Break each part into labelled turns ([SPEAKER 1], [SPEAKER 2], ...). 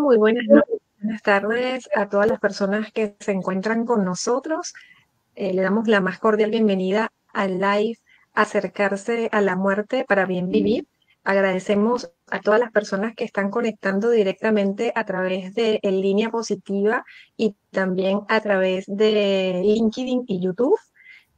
[SPEAKER 1] Muy buenas noches, tardes a todas las personas que se encuentran con nosotros. Eh, le damos la más cordial bienvenida al live Acercarse a la muerte para bien vivir. Agradecemos a todas las personas que están conectando directamente a través de en línea positiva y también a través de LinkedIn y YouTube.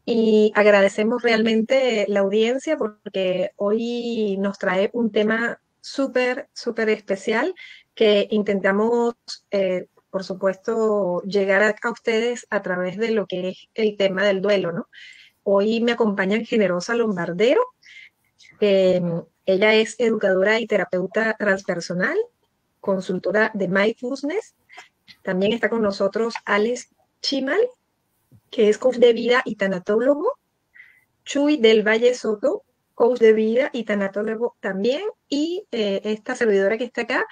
[SPEAKER 1] Y agradecemos realmente la audiencia porque hoy nos trae un tema súper, súper especial que intentamos, eh, por supuesto, llegar a, ustedes a través de lo que es el tema del duelo, ¿no? Hoy me acompaña Generosa Lombardero. ella es educadora y terapeuta transpersonal, consultora de mindfulness. También está con nosotros Alex Chimal, que es coach de vida y tanatólogo. Chuy del Valle Soto, coach de vida y tanatólogo también. Y eh, esta servidora que está acá,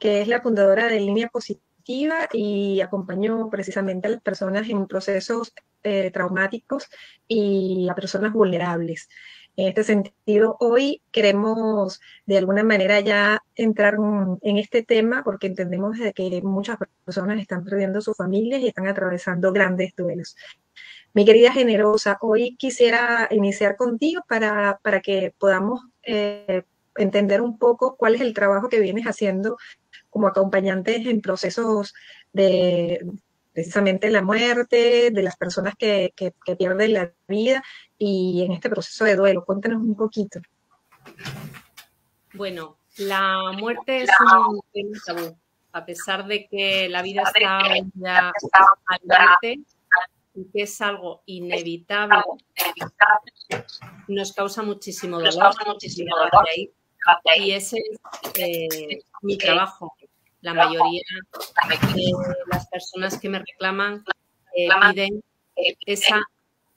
[SPEAKER 1] que es la fundadora de Línea Positiva y acompañó precisamente a las personas en procesos eh, traumáticos y a personas vulnerables. En este sentido, hoy queremos de alguna manera ya entrar en este tema porque entendemos que muchas personas están perdiendo sus familias y están atravesando grandes duelos. Mi querida generosa, hoy quisiera iniciar contigo para, para que podamos eh, entender un poco cuál es el trabajo que vienes haciendo como acompañantes en procesos de precisamente la muerte, de las personas que, pierden la vida y en este proceso de duelo. Cuéntanos un poquito.
[SPEAKER 2] Bueno, la muerte es un tema tabú. A pesar de que la vida está unida al muerte y que es algo inevitable, nos causa muchísimo dolor. Y ese es eh, mi trabajo. La mayoría de las personas que me reclaman eh, piden esa,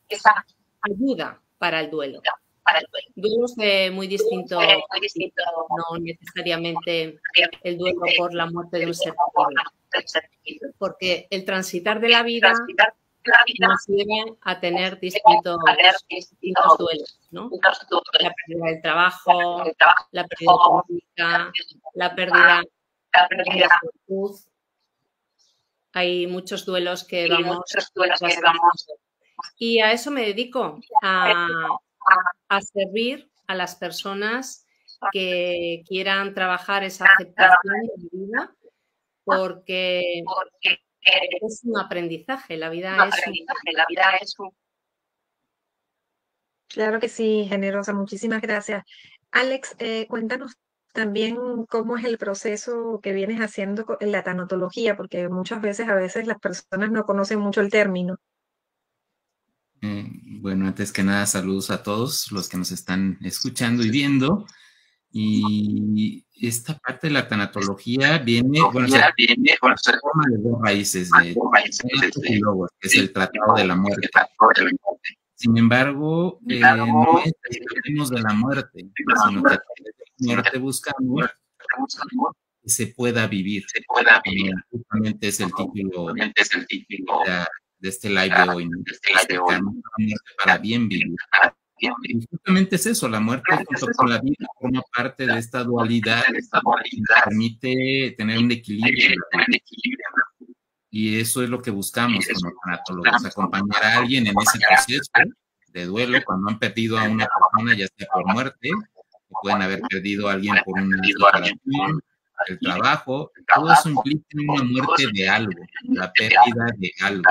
[SPEAKER 2] esa ayuda para el duelo. Duelos de muy distinto, no necesariamente el duelo por la muerte de un ser querido, porque el transitar de la vida nos lleva a tener distintos, distintos duelos, ¿no? La pérdida del trabajo, la pérdida económica, la pérdida, de la salud. Hay muchos duelos que vamos, y a eso me dedico, a, a servir a las personas que quieran trabajar esa aceptación de la vida, porque es un aprendizaje, la vida, es, un... la vida es un...
[SPEAKER 1] Claro que sí, generosa, muchísimas gracias. Alex, eh, cuéntanos también cómo es el proceso que vienes haciendo en la tanatología, porque muchas veces, a veces las personas no conocen mucho el término.
[SPEAKER 3] Eh, bueno, antes que nada, saludos a todos los que nos están escuchando y viendo. Y esta parte de la tanatología viene, bueno, se, viene, bueno, se forma de dos raíces, de, que es el tratado de la muerte. Sin embargo, eh, no es de la muerte, sino que la muerte buscamos que se pueda vivir. Se pueda vivir. Justamente es el título, es el título de, este live de hoy. Este para bien vivir. Y justamente es eso, la muerte junto con la vida forma parte de esta dualidad que permite tener un equilibrio. Y eso es lo que buscamos como tanatólogos, acompañar a alguien en ese proceso de duelo cuando han perdido a una persona, ya sea por muerte, pueden haber perdido a alguien por una separación, el trabajo, todo eso implica una muerte de algo, la pérdida de algo.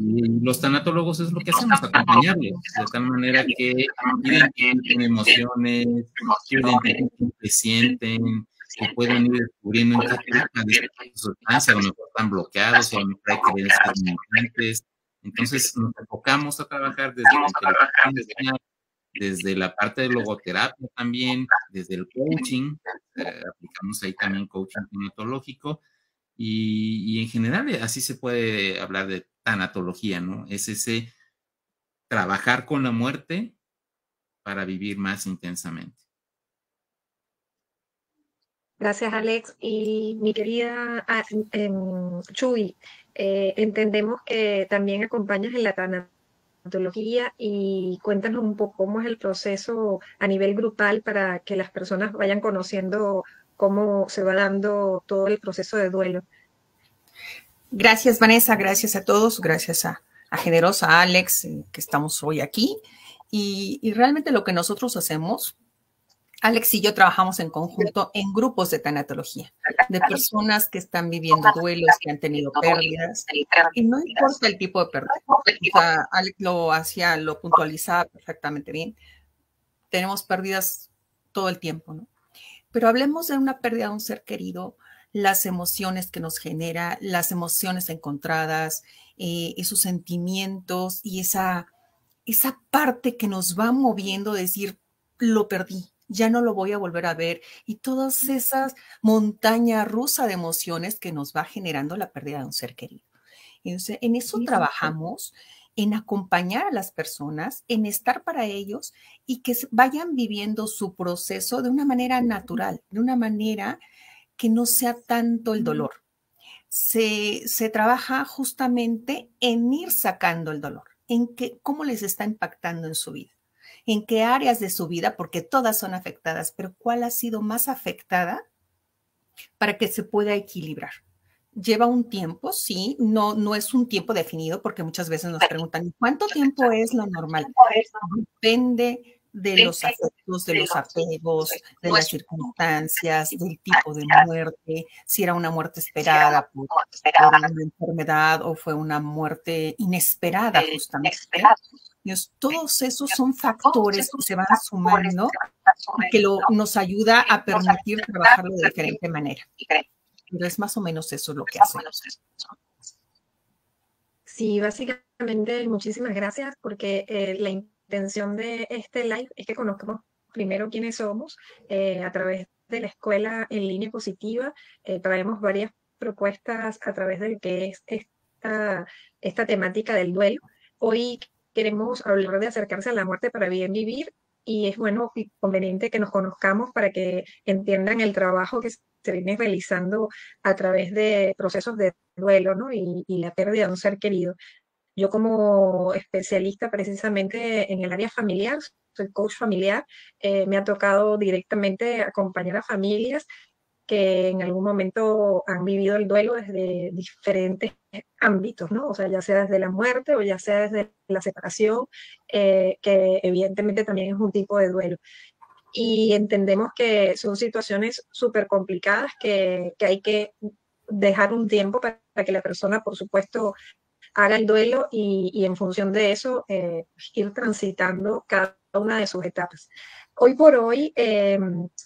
[SPEAKER 3] Y los tanatólogos es lo que hacemos, acompañarles, de tal manera que identifiquen emociones, que identifiquen que sienten, que pueden ir descubriendo en qué de sustancia, donde están bloqueados, o donde hay creencias limitantes. Entonces nos enfocamos a trabajar desde la desde la parte de logoterapia también, desde el coaching, eh, aplicamos ahí también coaching tanatológico y, en general eh, así se puede hablar de tanatología, ¿no? Es ese trabajar con la muerte para vivir más intensamente.
[SPEAKER 1] Gracias, Alex. Y mi querida ah, em, Chuy, eh, entendemos que también acompañas en la tanatología y cuéntanos un poco cómo es el proceso a nivel grupal para que las personas vayan conociendo cómo se va dando todo el proceso de duelo.
[SPEAKER 4] Gracias, Vanessa. Gracias a todos. Gracias a, Generosa, Alex, eh, que estamos hoy aquí. Y, realmente lo que nosotros hacemos, Alex y yo trabajamos en conjunto en grupos de tanatología, de personas que están viviendo duelos, que han tenido pérdidas, y no importa el tipo de pérdida. O sea, Alex lo hacía, lo puntualizaba perfectamente bien. Tenemos pérdidas todo el tiempo, ¿no? Pero hablemos de una pérdida de un ser querido, las emociones que nos genera, las emociones encontradas, eh, esos sentimientos y esa, esa parte que nos va moviendo, decir, lo perdí, ya no lo voy a volver a ver, y todas esas montaña rusa de emociones que nos va generando la pérdida de un ser querido. Entonces, en eso trabajamos, en acompañar a las personas, en estar para ellos y que vayan viviendo su proceso de una manera natural, de una manera que no sea tanto el dolor. Se, trabaja justamente en ir sacando el dolor, en que, cómo les está impactando en su vida, en qué áreas de su vida, porque todas son afectadas, pero cuál ha sido más afectada para que se pueda equilibrar lleva un tiempo, sí, no, no es un tiempo definido porque muchas veces nos preguntan, ¿cuánto tiempo es lo normal? Depende de los afectos, de los apegos, de las circunstancias, del tipo de muerte, si era una muerte esperada por, una enfermedad o fue una muerte inesperada justamente. todos esos son factores que se van sumando y que lo, nos ayuda a permitir trabajarlo de diferente manera. Pero es más o menos eso lo que hacemos.
[SPEAKER 1] Sí, básicamente muchísimas gracias porque eh, la intención de este live es que conozcamos primero quiénes somos eh, a través de la escuela en línea positiva. Eh, traemos varias propuestas a través de lo que es esta, esta temática del duelo. Hoy queremos hablar de acercarse a la muerte para bien vivir y es bueno y conveniente que nos conozcamos para que entiendan el trabajo que se viene realizando a través de procesos de duelo ¿no? y, la pérdida de un ser querido. Yo como especialista precisamente en el área familiar, soy coach familiar, eh, me ha tocado directamente acompañar a familias que en algún momento han vivido el duelo desde diferentes ámbitos, ¿no? O sea, ya sea desde la muerte o ya sea desde la separación, eh, que evidentemente también es un tipo de duelo y entendemos que son situaciones súper complicadas que, que, hay que dejar un tiempo para, que la persona, por supuesto, haga el duelo y, y en función de eso eh, ir transitando cada una de sus etapas. Hoy por hoy eh,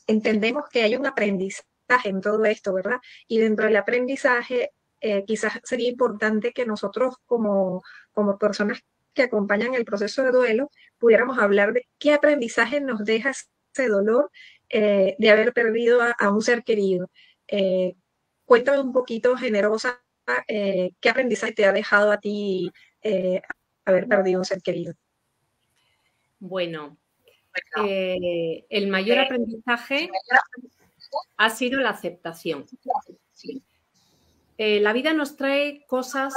[SPEAKER 1] entendemos que hay un aprendizaje en todo esto, ¿verdad? Y dentro del aprendizaje eh, quizás sería importante que nosotros como, como personas que acompañan el proceso de duelo pudiéramos hablar de qué aprendizaje nos deja ese dolor eh, de haber perdido a, un ser querido. Eh, cuéntame un poquito, generosa, eh, qué aprendizaje te ha dejado a ti haber perdido un ser querido.
[SPEAKER 2] Bueno, el mayor aprendizaje ha sido la aceptación. la vida nos trae cosas,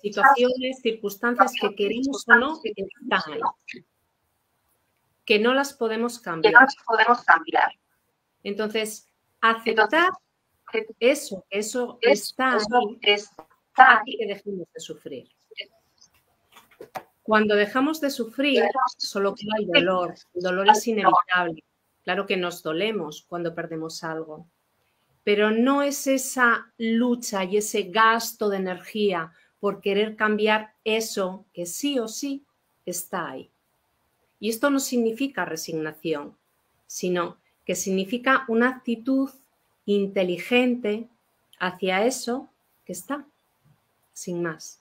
[SPEAKER 2] situaciones, circunstancias que queremos o no, que están ahí que no las podemos cambiar.
[SPEAKER 5] Que no las podemos cambiar.
[SPEAKER 2] Entonces, aceptar eso, eso está ahí,
[SPEAKER 5] está
[SPEAKER 2] que dejemos de sufrir. Cuando dejamos de sufrir, solo queda el dolor. El dolor es inevitable. Claro que nos dolemos cuando perdemos algo, pero no es esa lucha y ese gasto de energía por querer cambiar eso que sí o sí está ahí. Y esto no significa resignación, sino que significa una actitud inteligente hacia eso que está, sin más.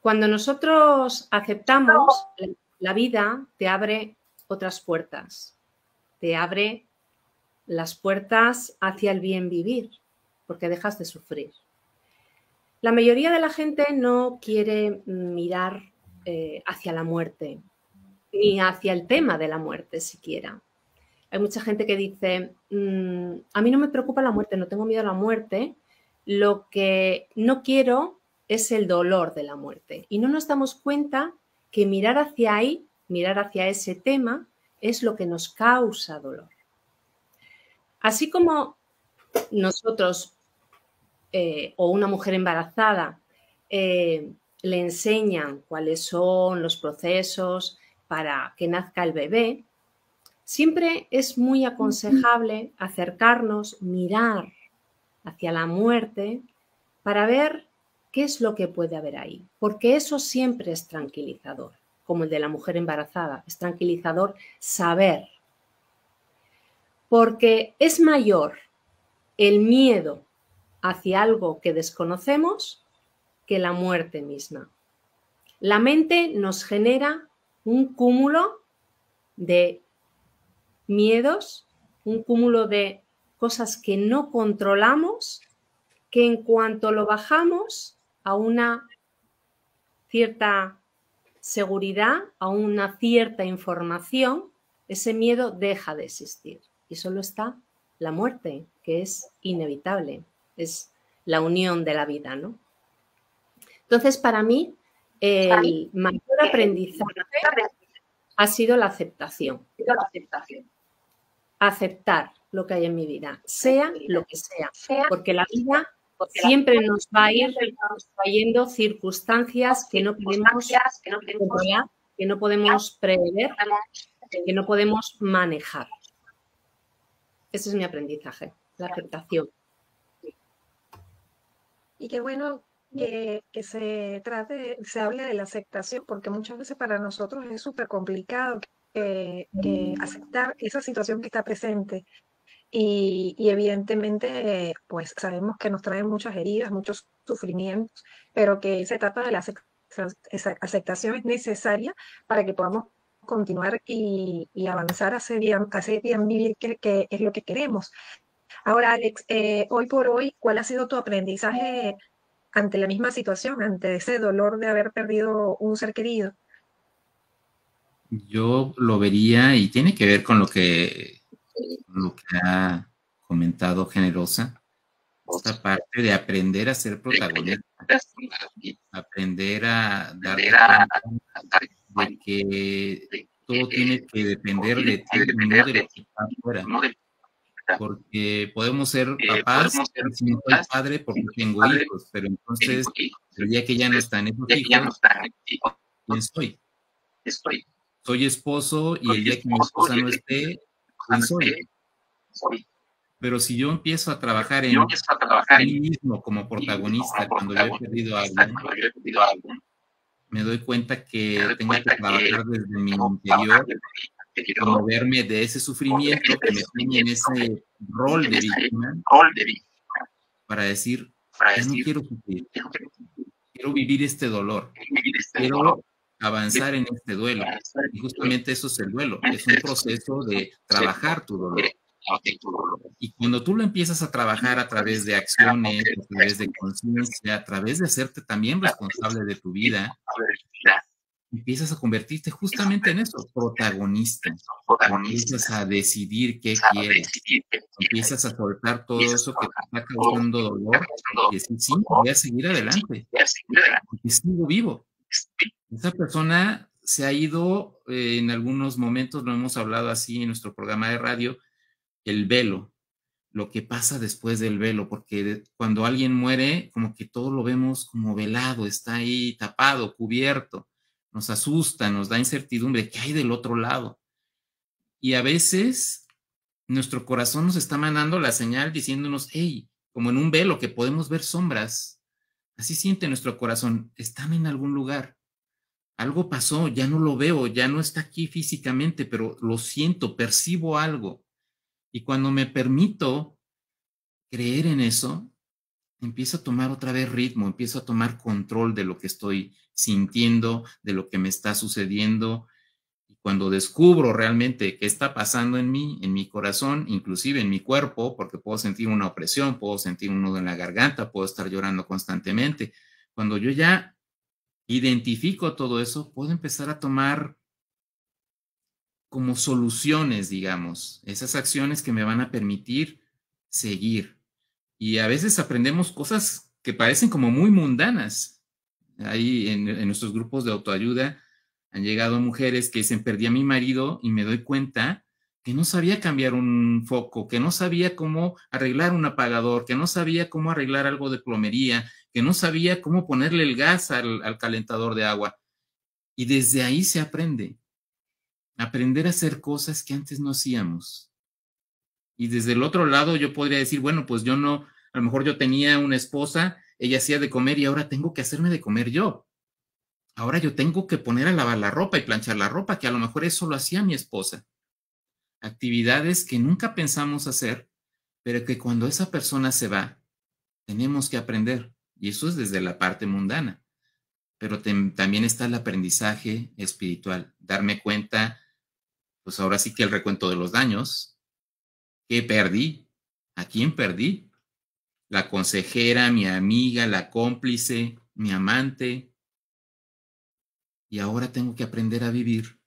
[SPEAKER 2] Cuando nosotros aceptamos, la vida te abre otras puertas, te abre las puertas hacia el bien vivir, porque dejas de sufrir. La mayoría de la gente no quiere mirar eh, hacia la muerte, ni hacia el tema de la muerte siquiera. Hay mucha gente que dice, mm, a mí no me preocupa la muerte, no tengo miedo a la muerte, lo que no quiero es el dolor de la muerte. Y no nos damos cuenta que mirar hacia ahí, mirar hacia ese tema, es lo que nos causa dolor. así como nosotros eh, o una mujer embarazada eh, le enseñan cuáles son los procesos para que nazca el bebé, siempre es muy aconsejable acercarnos, mirar hacia la muerte para ver qué es lo que puede haber ahí, porque eso siempre es tranquilizador, como el de la mujer embarazada, es tranquilizador saber, porque es mayor el miedo hacia algo que desconocemos que la muerte misma. La mente nos genera un cúmulo de miedos, un cúmulo de cosas que no controlamos, que en cuanto lo bajamos a una cierta seguridad, a una cierta información, ese miedo deja de existir y solo está la muerte, que es inevitable, es la unión de la vida, ¿no? Entonces, para mí, el mayor aprendizaje ha sido la aceptación. Aceptar lo que hay en mi vida, sea lo que sea, porque la vida siempre nos va a ir trayendo circunstancias que no podemos controlar, que no podemos prever, que no podemos manejar. Ese es mi aprendizaje, la aceptación.
[SPEAKER 1] Y qué bueno que, se trate, se hable de la aceptación, porque muchas veces para nosotros es súper complicado que, aceptar esa situación que está presente. Y, evidentemente, pues sabemos que nos trae muchas heridas, muchos sufrimientos, pero que esa etapa de la aceptación es necesaria para que podamos continuar y, avanzar hacia hacia bien vivir, que, es lo que queremos. Ahora, Alex, eh, hoy por hoy, ¿cuál ha sido tu aprendizaje ante la misma situación, ante ese dolor de haber perdido un ser querido?
[SPEAKER 3] Yo lo vería y tiene que ver con lo que, lo que ha comentado Generosa, esta parte de aprender a ser protagonista, aprender a dar de que todo tiene que depender de ti, no de lo que está afuera. Porque podemos ser papás, pero si no soy padre porque tengo hijos, pero entonces el día que ya no están esos hijos, ¿quién soy? Soy esposo y el día que mi esposa no esté, ¿quién soy? Pero si yo empiezo a trabajar en mí mismo como protagonista cuando yo he perdido algo, me doy cuenta que tengo que trabajar desde mi interior, moverme de ese sufrimiento que me tiene en ese rol de víctima, para decir, ya no quiero sufrir, quiero vivir este dolor, quiero avanzar en este duelo. Y justamente eso es el duelo, es un proceso de trabajar tu dolor. Y cuando tú lo empiezas a trabajar a través de acciones, a través de conciencia, a través de hacerte también responsable de tu vida, empiezas a convertirte justamente en eso, protagonista. Empiezas a decidir qué quieres. Empiezas a soltar todo eso que te está causando dolor y decir, sí, voy a seguir adelante. Porque sigo vivo. Esa persona se ha ido, eh, en algunos momentos lo hemos hablado así en nuestro programa de radio, el velo, lo que pasa después del velo, porque cuando alguien muere, como que todo lo vemos como velado, está ahí tapado, cubierto, nos asusta, nos da incertidumbre, ¿qué hay del otro lado? Y a veces nuestro corazón nos está mandando la señal diciéndonos, hey, como en un velo que podemos ver sombras, así siente nuestro corazón, están en algún lugar. Algo pasó, ya no lo veo, ya no está aquí físicamente, pero lo siento, percibo algo. Y cuando me permito creer en eso, empiezo a tomar otra vez ritmo, empiezo a tomar control de lo que estoy sintiendo, de lo que me está sucediendo. Cuando descubro realmente qué está pasando en mí, en mi corazón, inclusive en mi cuerpo, porque puedo sentir una opresión, puedo sentir un nudo en la garganta, puedo estar llorando constantemente. Cuando yo ya identifico todo eso, puedo empezar a tomar como soluciones, digamos, esas acciones que me van a permitir seguir. Y a veces aprendemos cosas que parecen como muy mundanas. Ahí en, nuestros grupos de autoayuda han llegado mujeres que dicen, perdí a mi marido y me doy cuenta que no sabía cambiar un foco, que no sabía cómo arreglar un apagador, que no sabía cómo arreglar algo de plomería, que no sabía cómo ponerle el gas al, al calentador de agua. Y desde ahí se aprende. Aprender a hacer cosas que antes no hacíamos. Y desde el otro lado yo podría decir, bueno, pues yo no, a lo mejor yo tenía una esposa, ella hacía de comer y ahora tengo que hacerme de comer yo. Ahora yo tengo que poner a lavar la ropa y planchar la ropa, que a lo mejor eso lo hacía mi esposa. Actividades que nunca pensamos hacer, pero que cuando esa persona se va, tenemos que aprender. Y eso es desde la parte mundana. Pero también está el aprendizaje espiritual, darme cuenta, pues ahora sí que el recuento de los daños, que perdí, a quién perdí, la consejera, mi amiga, la cómplice, mi amante, y ahora tengo que aprender a vivir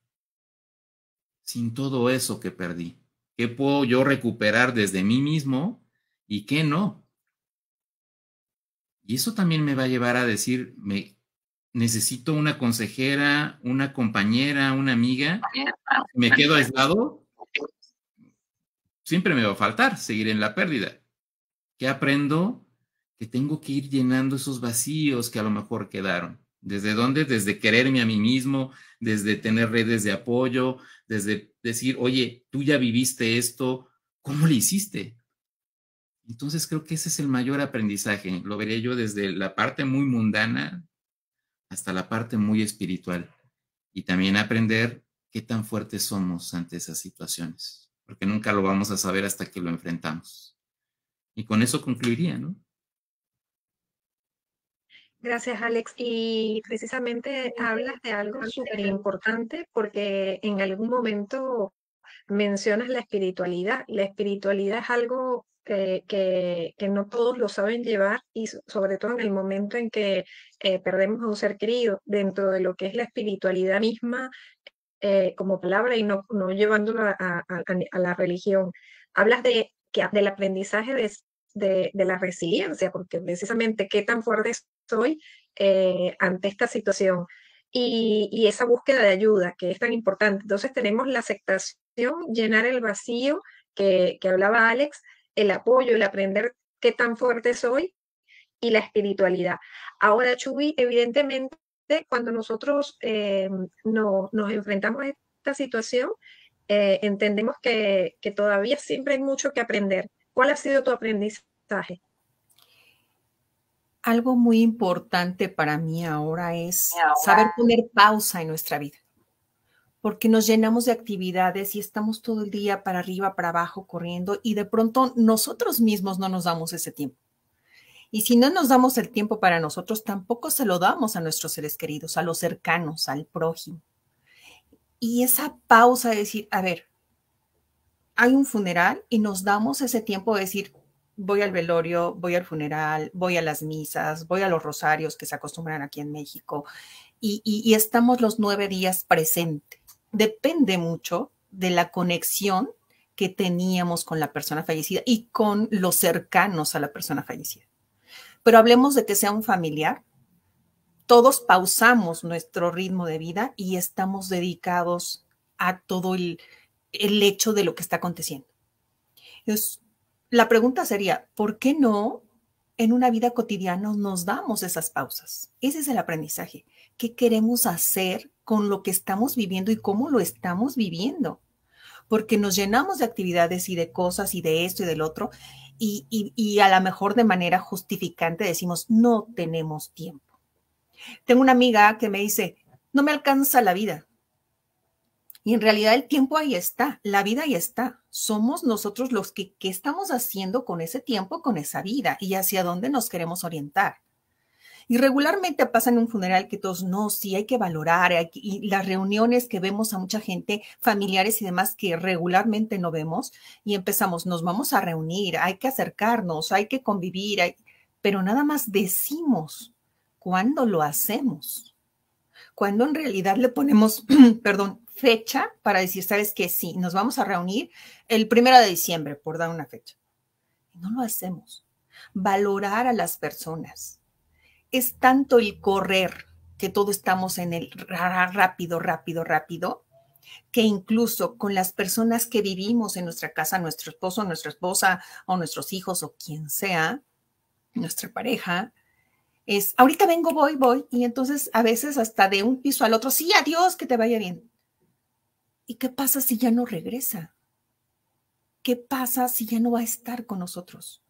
[SPEAKER 3] sin todo eso que perdí. ¿Qué puedo yo recuperar desde mí mismo y qué no? Y eso también me va a llevar a decir, me necesito una consejera, una compañera, una amiga. ¿Me quedo aislado? Siempre me va a faltar seguir en la pérdida. ¿Qué aprendo? Que tengo que ir llenando esos vacíos que a lo mejor quedaron. ¿Desde dónde? Desde quererme a mí mismo, desde tener redes de apoyo, desde decir, oye, tú ya viviste esto, ¿cómo le hiciste? Entonces creo que ese es el mayor aprendizaje. Lo veré yo desde la parte muy mundana hasta la parte muy espiritual. Y también aprender qué tan fuertes somos ante esas situaciones, porque nunca lo vamos a saber hasta que lo enfrentamos. Y con eso concluiría, ¿no?
[SPEAKER 1] Gracias, Alex. Y precisamente hablas de algo súper importante porque en algún momento mencionas la espiritualidad. La espiritualidad es algo que, que, no todos lo saben llevar y sobre todo en el momento en que eh, perdemos a un ser querido dentro de lo que es la espiritualidad misma eh, como palabra y no, no llevándolo a, a, la religión. Hablas de, que, del aprendizaje de, de, de, la resiliencia, porque precisamente qué tan fuerte estoy eh, ante esta situación. Y, esa búsqueda de ayuda que es tan importante. Entonces tenemos la aceptación, llenar el vacío que, hablaba Alex, el apoyo, el aprender qué tan fuerte soy y la espiritualidad. Ahora, Chubi, evidentemente, cuando nosotros eh, no, nos enfrentamos a esta situación, eh, entendemos que, que todavía siempre hay mucho que aprender. ¿Cuál ha sido tu aprendizaje?
[SPEAKER 4] Algo muy importante para mí ahora es saber poner pausa en nuestra vida, porque nos llenamos de actividades y estamos todo el día para arriba, para abajo, corriendo y de pronto nosotros mismos no nos damos ese tiempo. Y si no nos damos el tiempo para nosotros, tampoco se lo damos a nuestros seres queridos, a los cercanos, al prójimo. Y esa pausa de decir, a ver, hay un funeral y nos damos ese tiempo de decir, voy al velorio, voy al funeral, voy a las misas, voy a los rosarios que se acostumbran aquí en México y, estamos los nueve días presentes. Depende mucho de la conexión que teníamos con la persona fallecida y con los cercanos a la persona fallecida. Pero hablemos de que sea un familiar. Todos pausamos nuestro ritmo de vida y estamos dedicados a todo el, el hecho de lo que está aconteciendo. Es la pregunta sería, ¿por qué no en una vida cotidiana nos damos esas pausas? Ese es el aprendizaje. ¿Qué queremos hacer con lo que estamos viviendo y cómo lo estamos viviendo? Porque nos llenamos de actividades y de cosas y de esto y del otro y, y a lo mejor de manera justificante decimos, no tenemos tiempo. Tengo una amiga que me dice, no me alcanza la vida. Y en realidad el tiempo ahí está, la vida ahí está. Somos nosotros los que, ¿qué estamos haciendo con ese tiempo, con esa vida y hacia dónde nos queremos orientar. Y regularmente pasa un funeral que todos, no, sí, hay que valorar, y las reuniones que vemos a mucha gente, familiares y demás que regularmente no vemos, y empezamos, nos vamos a reunir, hay que acercarnos, hay que convivir, pero nada más decimos cuándo lo hacemos, cuando en realidad le ponemos, perdón, fecha para decir, ¿sabes qué? Sí, nos vamos a reunir el primero de diciembre, por dar una fecha. No lo hacemos. Valorar a las personas. Es tanto el correr que todo estamos en el rápido, rápido, rápido, que incluso con las personas que vivimos en nuestra casa, nuestro esposo, nuestra esposa o nuestros hijos o quien sea, nuestra pareja, es, ahorita vengo, voy, voy, y entonces a veces hasta de un piso al otro, sí, adiós, que te vaya bien. ¿Y qué pasa si ya no regresa? ¿Qué pasa si ya no va a estar con nosotros?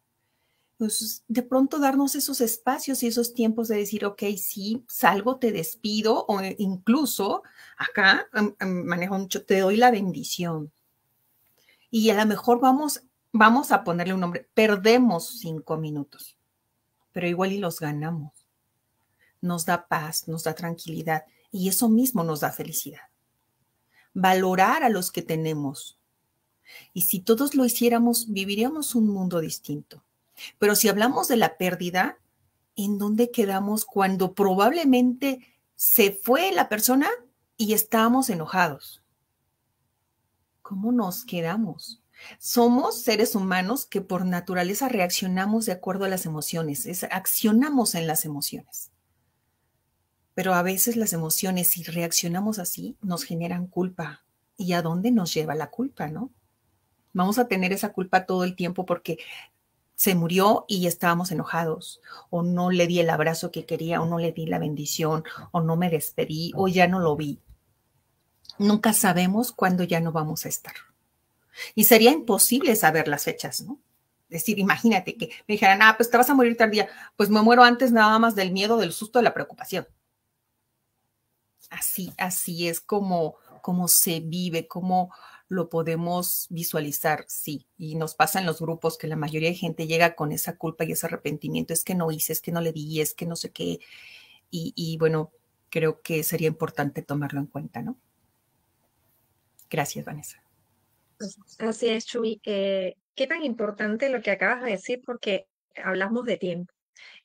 [SPEAKER 4] De pronto darnos esos espacios y esos tiempos de decir, ok, sí, salgo, te despido, o incluso acá manejo mucho, te doy la bendición. Y a lo mejor vamos, vamos a ponerle un nombre, perdemos cinco minutos pero igual y los ganamos. Nos da paz, nos da tranquilidad y eso mismo nos da felicidad. Valorar a los que tenemos. Y si todos lo hiciéramos, viviríamos un mundo distinto. Pero si hablamos de la pérdida, ¿en dónde quedamos cuando probablemente se fue la persona y estábamos enojados? ¿Cómo nos quedamos? Somos seres humanos que por naturaleza reaccionamos de acuerdo a las emociones, accionamos en las emociones. Pero a veces las emociones, si reaccionamos así, nos generan culpa. ¿Y a dónde nos lleva la culpa, no? Vamos a tener esa culpa todo el tiempo porque se murió y estábamos enojados, o no le di el abrazo que quería, o no le di la bendición, o no me despedí, o ya no lo vi. Nunca sabemos cuándo ya no vamos a estar. Y sería imposible saber las fechas, ¿no? Es decir, imagínate que me dijeran, ah, pues te vas a morir tal día. Pues me muero antes nada más del miedo, del susto, de la preocupación. Así, así es como, como se vive, como lo podemos visualizar, sí. Y nos pasa en los grupos que la mayoría de gente llega con esa culpa y ese arrepentimiento. Es que no hice, es que no le di, es que no sé qué. Y, y bueno, creo que sería importante tomarlo en cuenta, ¿no? Gracias, Vanessa.
[SPEAKER 1] Así es, Chuy. Eh, qué tan importante lo que acabas de decir, porque hablamos de tiempo.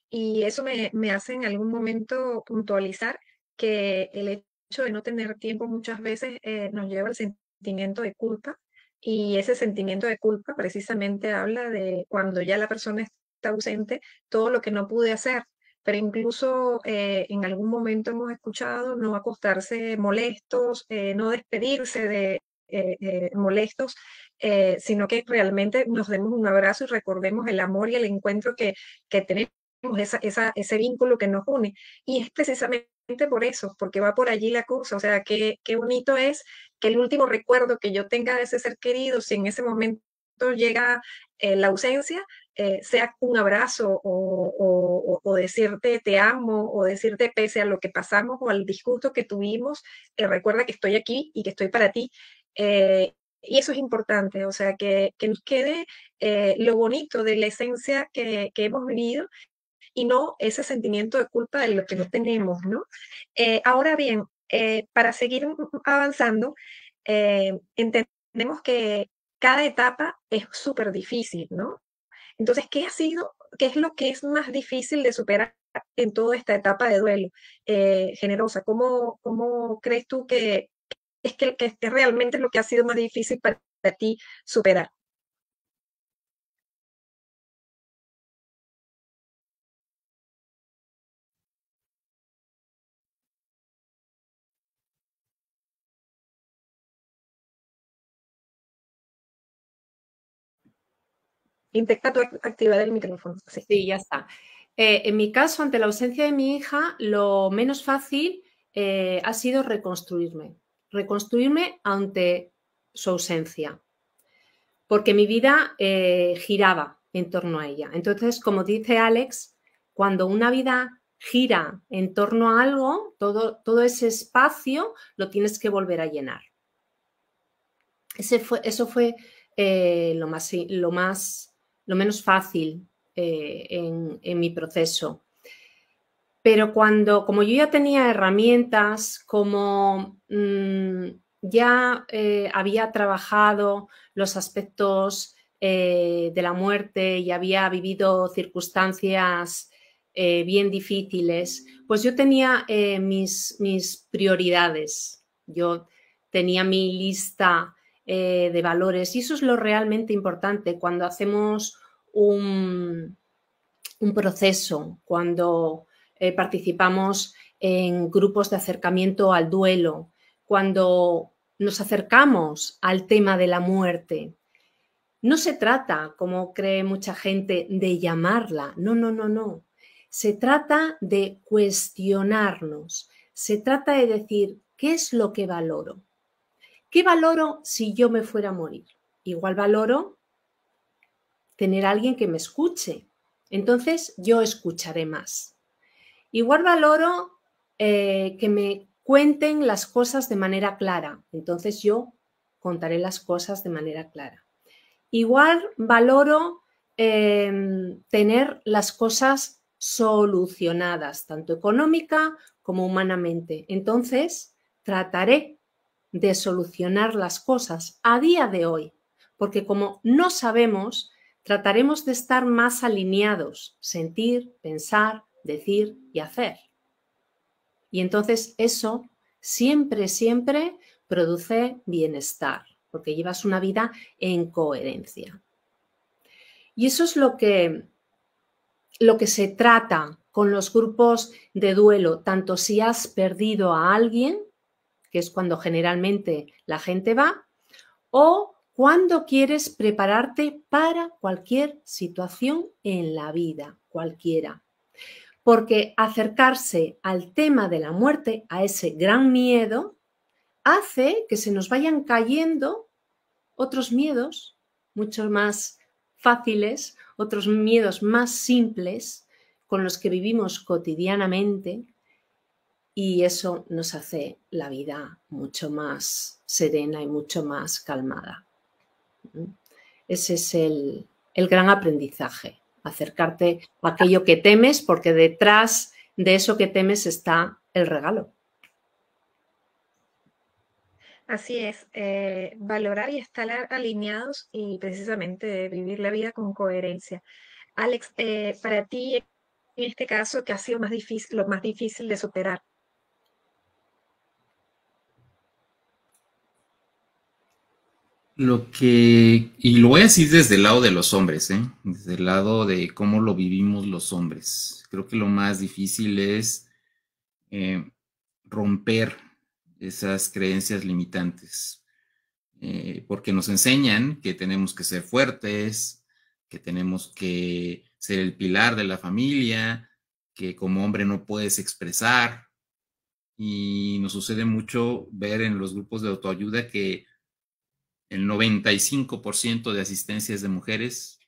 [SPEAKER 1] Y eso me, me hace en algún momento puntualizar que el hecho de no tener tiempo muchas veces eh, nos lleva al sentimiento de culpa. Y ese sentimiento de culpa precisamente habla de cuando ya la persona está ausente, todo lo que no pude hacer. Pero incluso eh, en algún momento hemos escuchado no acostarse molestos, no despedirse de, eh, eh, molestos, eh, sino que realmente nos demos un abrazo y recordemos el amor y el encuentro que, que tenemos, esa, esa, ese vínculo que nos une. Y es precisamente por eso, porque va por allí la cosa. O sea, qué, qué bonito es que el último recuerdo que yo tenga de ese ser querido, si en ese momento llega la ausencia, sea un abrazo o, o, decirte te amo o decirte pese a lo que pasamos o al disgusto que tuvimos, recuerda que estoy aquí y que estoy para ti. Eh, y eso es importante, o sea, que, nos quede eh, lo bonito de la esencia que, hemos vivido y no ese sentimiento de culpa de lo que no tenemos, ¿no? Eh, ahora bien, para seguir avanzando, entendemos que cada etapa es súper difícil, ¿no? Entonces, ¿qué ha sido, qué es lo que es más difícil de superar en toda esta etapa de duelo? generosa, ¿cómo, ¿cómo crees tú que, es que, que, realmente lo que ha sido más difícil para, ti superar. Intenta tu actividad del micrófono.
[SPEAKER 2] Sí, ya está. Eh, en mi caso, ante la ausencia de mi hija, lo menos fácil eh, ha sido reconstruirme reconstruirme ante su ausencia, porque mi vida eh, giraba en torno a ella. Entonces, como dice Alex, cuando una vida gira en torno a algo, todo, todo ese espacio lo tienes que volver a llenar. Ese fue, eso fue lo, más, lo, más, lo menos fácil eh, en, mi proceso. Pero cuando, como yo ya tenía herramientas, como mm, ya eh, había trabajado los aspectos eh, de la muerte y había vivido circunstancias bien difíciles, pues yo tenía mis, prioridades. Yo tenía mi lista de valores y eso es lo realmente importante cuando hacemos un, un proceso, cuando eh, participamos en grupos de acercamiento al duelo, cuando nos acercamos al tema de la muerte, no se trata, como cree mucha gente, de llamarla. No, no, no, no. Se trata de cuestionarnos. Se trata de decir, ¿qué es lo que valoro? ¿Qué valoro si yo me fuera a morir? Igual valoro tener a alguien que me escuche. Entonces yo escucharé más. Igual valoro eh, que me cuenten las cosas de manera clara. Entonces yo contaré las cosas de manera clara. Igual valoro em, tener las cosas solucionadas, tanto económica como humanamente. Entonces, trataré de solucionar las cosas a día de hoy, porque como no sabemos, trataremos de estar más alineados, sentir, pensar, decir y hacer. Y entonces eso siempre, siempre produce bienestar porque llevas una vida en coherencia. Y eso es lo que, lo que se trata con los grupos de duelo, tanto si has perdido a alguien, que es cuando generalmente la gente va, o cuando quieres prepararte para cualquier situación en la vida, cualquiera. Porque acercarse al tema de la muerte, a ese gran miedo, hace que se nos vayan cayendo otros miedos, mucho más fáciles, otros miedos más simples con los que vivimos cotidianamente y eso nos hace la vida mucho más serena y mucho más calmada. Ese es el, el gran aprendizaje, acercarte a aquello que temes porque detrás de eso que temes está el regalo.
[SPEAKER 1] Así es, eh, valorar y estar alineados y precisamente vivir la vida con coherencia. Alex, eh, para ti, en este caso, ¿qué ha sido más difícil, lo más difícil de superar?
[SPEAKER 3] Lo que, y lo voy a decir desde el lado de los hombres, ¿eh? desde el lado de cómo lo vivimos los hombres. Creo que lo más difícil es romper esas creencias limitantes, eh, porque nos enseñan que tenemos que ser fuertes, que tenemos que ser el pilar de la familia, que como hombre no puedes expresar. Y nos sucede mucho ver en los grupos de autoayuda que el 95% de asistencia es de mujeres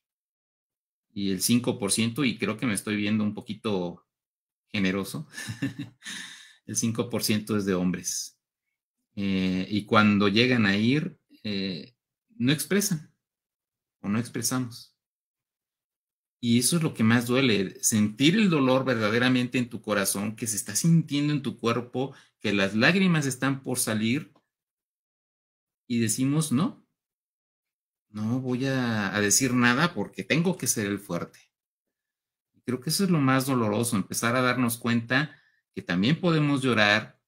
[SPEAKER 3] y el 5%, y creo que me estoy viendo un poquito generoso, el 5% es de hombres. Eh, y cuando llegan a ir, eh, no expresan o no expresamos. Y eso es lo que más duele, sentir el dolor verdaderamente en tu corazón, que se está sintiendo en tu cuerpo, que las lágrimas están por salir y decimos, no, no voy a, a decir nada porque tengo que ser el fuerte. Creo que eso es lo más doloroso, empezar a darnos cuenta que también podemos llorar,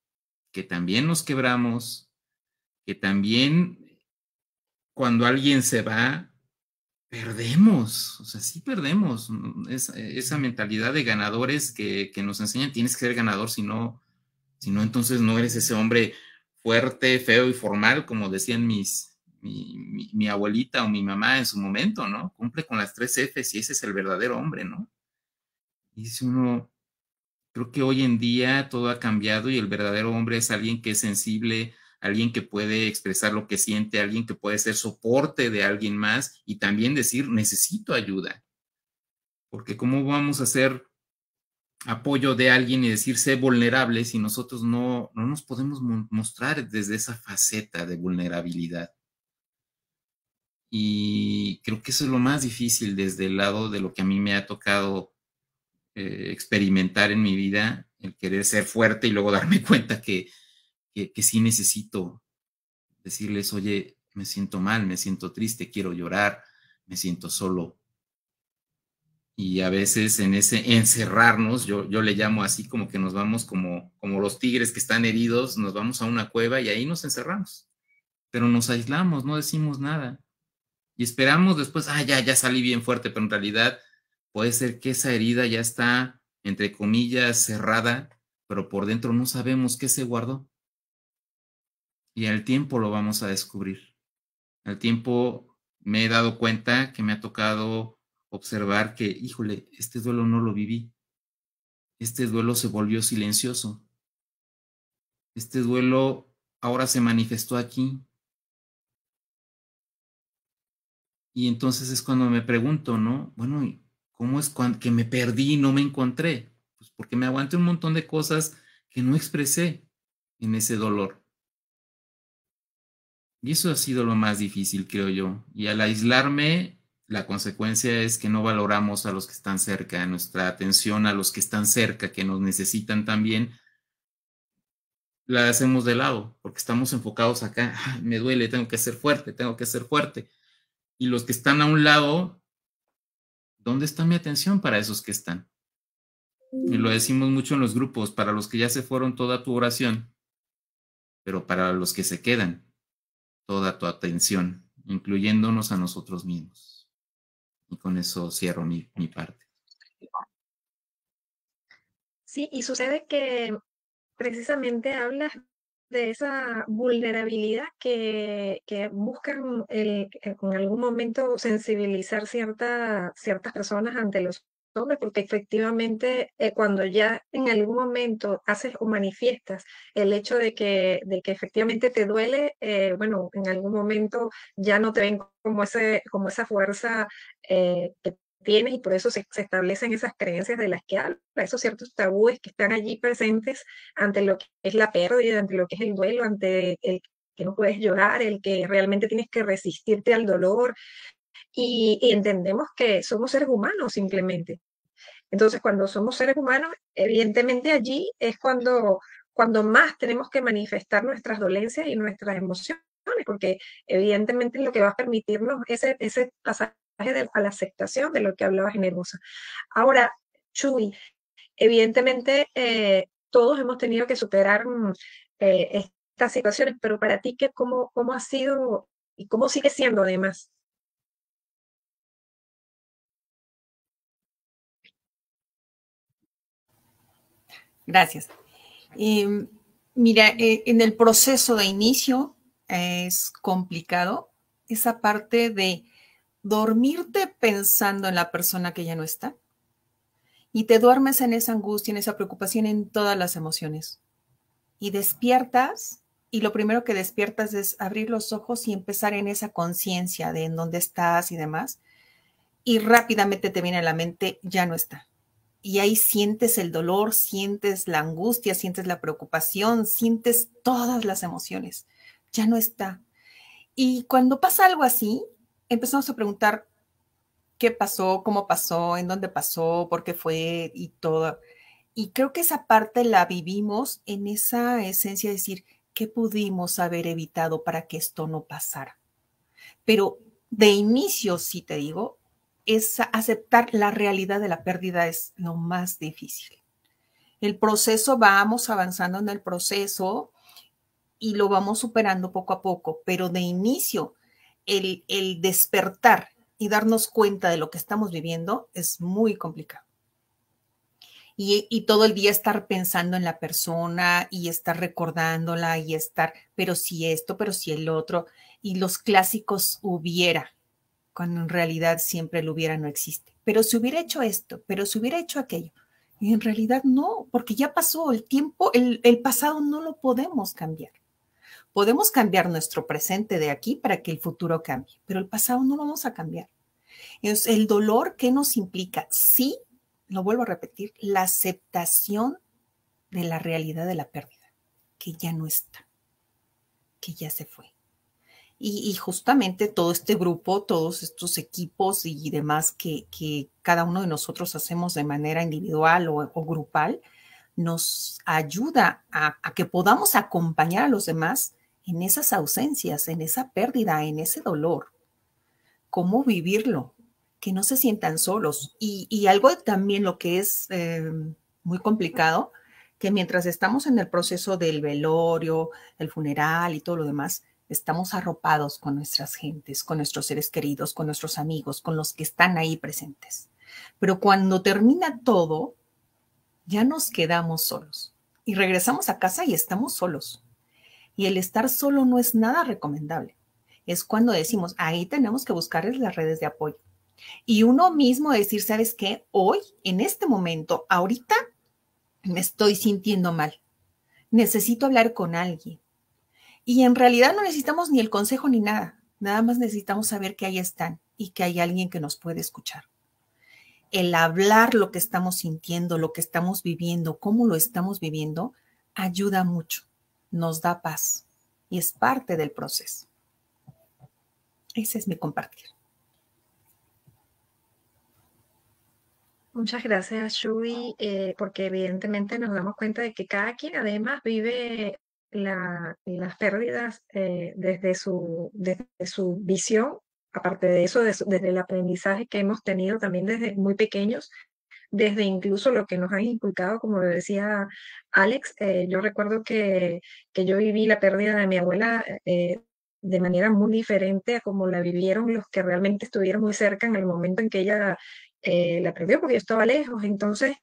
[SPEAKER 3] que también nos quebramos, que también cuando alguien se va, perdemos, o sea, sí perdemos. esa mentalidad de ganadores que, nos enseñan, tienes que ser ganador, si no, si no, entonces no eres ese hombre fuerte, feo y formal, como decían mis, mi, abuelita o mi mamá en su momento, ¿no? Cumple con las tres Fs y ese es el verdadero hombre, ¿no? Y dice uno, Creo que hoy en día todo ha cambiado y el verdadero hombre es alguien que es sensible, alguien que puede expresar lo que siente, alguien que puede ser soporte de alguien más y también decir, necesito ayuda. Porque ¿cómo vamos a hacer apoyo de alguien y decir, sé vulnerable si nosotros no, no nos podemos mostrar desde esa faceta de vulnerabilidad? Y creo que eso es lo más difícil desde el lado de lo que a mí me ha tocado eh, experimentar en mi vida, el querer ser fuerte y luego darme cuenta que, que, sí necesito decirles, oye, me siento mal, me siento triste, quiero llorar, me siento solo. Y a veces en ese encerrarnos, yo, yo le llamo así como que nos vamos como, como los tigres que están heridos, nos vamos a una cueva y ahí nos encerramos. Pero nos aislamos, no decimos nada. Y esperamos después, ah, ya, ya salí bien fuerte, pero en realidad Puede ser que esa herida ya está, entre comillas, cerrada, pero por dentro no sabemos qué se guardó. Y al tiempo lo vamos a descubrir. Al tiempo me he dado cuenta que me ha tocado observar que, híjole, este duelo no lo viví. Este duelo se volvió silencioso. Este duelo ahora se manifestó aquí. Y entonces es cuando me pregunto, ¿no? Bueno, ¿cómo es que me perdí y no me encontré? Pues porque me aguanté un montón de cosas que no expresé en ese dolor. Y eso ha sido lo más difícil, creo yo. Y al aislarme, la consecuencia es que no valoramos a los que están cerca, nuestra atención a los que están cerca, que nos necesitan también, la hacemos de lado, porque estamos enfocados acá, me duele, tengo que ser fuerte, tengo que ser fuerte. Y los que están a un lado, ¿dónde está mi atención para esos que están? Y lo decimos mucho en los grupos, para los que ya se fueron toda tu oración, pero para los que se quedan, toda tu atención, incluyéndonos a nosotros mismos. Y con eso cierro mi, mi parte.
[SPEAKER 1] Sí, y sucede que precisamente hablas de esa vulnerabilidad que, que buscan el, en algún momento sensibilizar cierta, ciertas personas ante los porque efectivamente eh, cuando ya en algún momento haces o manifiestas el hecho de que, de que efectivamente te duele, eh, bueno, en algún momento ya no te ven como, ese, como esa fuerza eh, que tienes y por eso se, establecen esas creencias de las que habla, esos ciertos tabúes que están allí presentes ante lo que es la pérdida, ante lo que es el duelo, ante el que no puedes llorar, el que realmente tienes que resistirte al dolor y, entendemos que somos seres humanos simplemente. Entonces, cuando somos seres humanos, evidentemente allí es cuando, cuando más tenemos que manifestar nuestras dolencias y nuestras emociones, porque evidentemente lo que va a permitirnos ese, ese pasaje a la aceptación de lo que hablaba Generosa. Ahora, Chuy, evidentemente eh, todos hemos tenido que superar mm, eh, estas situaciones, pero para ti, ¿qué, cómo, ¿cómo ha sido y cómo sigue siendo además?
[SPEAKER 4] Gracias. Em, mira, eh, en el proceso de inicio es complicado esa parte de dormirte pensando en la persona que ya no está y te duermes en esa angustia, en esa preocupación, en todas las emociones. Y despiertas y lo primero que despiertas es abrir los ojos y empezar en esa conciencia de en dónde estás y demás. Y rápidamente te viene a la mente, ya no está. Y ahí sientes el dolor, sientes la angustia, sientes la preocupación, sientes todas las emociones. Ya no está. Y cuando pasa algo así, empezamos a preguntar qué pasó, cómo pasó, en dónde pasó, por qué fue y todo. Y creo que esa parte la vivimos en esa esencia de decir, ¿qué pudimos haber evitado para que esto no pasara? Pero de inicio, sí te digo, es aceptar la realidad de la pérdida es lo más difícil. El proceso, vamos avanzando en el proceso y lo vamos superando poco a poco, pero de inicio el, despertar y darnos cuenta de lo que estamos viviendo es muy complicado. Y, todo el día estar pensando en la persona y estar recordándola y estar, pero si esto, pero si el otro, y los clásicos hubiera, cuando en realidad siempre el hubiera no existe. Pero si hubiera hecho esto, pero si hubiera hecho aquello, y en realidad no, porque ya pasó el tiempo, el pasado no lo podemos cambiar. Podemos cambiar nuestro presente de aquí para que el futuro cambie, pero el pasado no lo vamos a cambiar. Es el dolor que nos implica, sí, lo vuelvo a repetir, la aceptación de la realidad de la pérdida, que ya no está, que ya se fue. Y, justamente todo este grupo, todos estos equipos y demás que, cada uno de nosotros hacemos de manera individual o, grupal, nos ayuda a, que podamos acompañar a los demás en esas ausencias, en esa pérdida, en ese dolor. ¿Cómo vivirlo? Que no se sientan solos. Y, algo también lo que es eh, muy complicado, que mientras estamos en el proceso del velorio, el funeral y todo lo demás, estamos arropados con nuestras gentes, con nuestros seres queridos, con nuestros amigos, con los que están ahí presentes. Pero cuando termina todo, ya nos quedamos solos y regresamos a casa y estamos solos Y el estar solo no es nada recomendable. Es cuando decimos, ahí tenemos que buscar las redes de apoyo. Y uno mismo decir, ¿sabes qué? Hoy, en este momento, ahorita, me estoy sintiendo mal. Necesito hablar con alguien. Y en realidad no necesitamos ni el consejo ni nada. Nada más necesitamos saber que ahí están y que hay alguien que nos puede escuchar. El hablar lo que estamos sintiendo, lo que estamos viviendo, cómo lo estamos viviendo, ayuda mucho, nos da paz y es parte del proceso. Ese es mi compartir.
[SPEAKER 1] Muchas gracias, Shui, eh, porque evidentemente nos damos cuenta de que cada quien además vive las pérdidas eh, desde, su, desde su visión, aparte de eso, desde el aprendizaje que hemos tenido también desde muy pequeños, desde incluso lo que nos han inculcado, como decía Alex, eh, yo recuerdo que, que, yo viví la pérdida de mi abuela de manera muy diferente a como la vivieron los que realmente estuvieron muy cerca en el momento en que ella eh, la perdió porque yo estaba lejos. Entonces,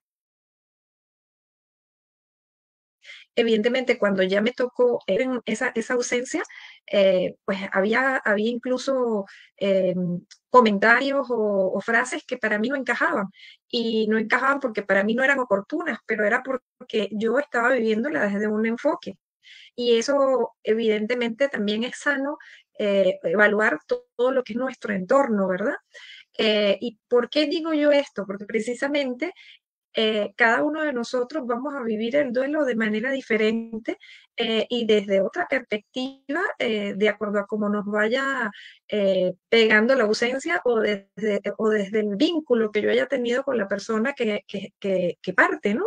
[SPEAKER 1] evidentemente, cuando ya me tocó esa, esa ausencia, eh, pues había, había incluso eh, comentarios o, frases que para mí no encajaban. Y no encajaban porque para mí no eran oportunas, pero era porque yo estaba viviéndola desde un enfoque. Y eso evidentemente también es sano evaluar todo lo que es nuestro entorno, ¿verdad? Eh, ¿Y por qué digo yo esto? Porque precisamente eh, cada uno de nosotros vamos a vivir el duelo de manera diferente eh, y desde otra perspectiva, de acuerdo a cómo nos vaya pegando la ausencia o desde, o desde el vínculo que yo haya tenido con la persona que, que, parte, ¿no?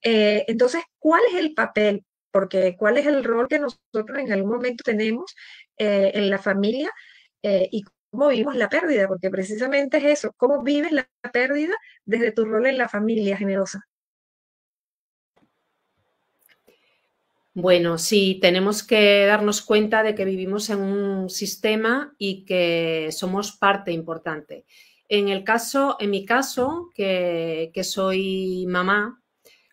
[SPEAKER 1] entonces, ¿cuál es el papel? Porque cuál es el rol que nosotros en algún momento tenemos en la familia y cómo vivimos la pérdida, porque precisamente es eso, cómo vives la pérdida desde tu rol en la familia generosa.
[SPEAKER 2] Bueno, sí, tenemos que darnos cuenta de que vivimos en un sistema y que somos parte importante. En el caso, en mi caso, que, que soy mamá,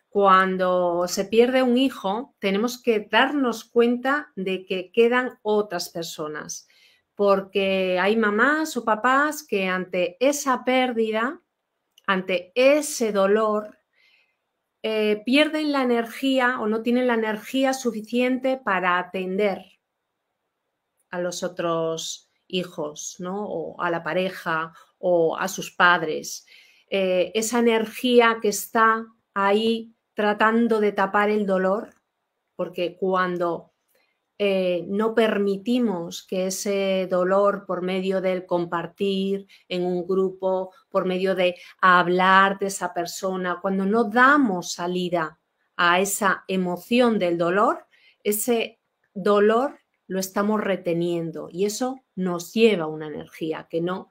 [SPEAKER 2] cuando se pierde un hijo, tenemos que darnos cuenta de que quedan otras personas porque hay mamás o papás que ante esa pérdida, ante ese dolor, eh, pierden la energía o no tienen la energía suficiente para atender a los otros hijos, ¿no? O a la pareja o a sus padres. Eh, esa energía que está ahí tratando de tapar el dolor, porque cuando eh, no permitimos que ese dolor por medio del compartir en un grupo, por medio de hablar de esa persona, cuando no damos salida a esa emoción del dolor, ese dolor lo estamos reteniendo y eso nos lleva una energía que no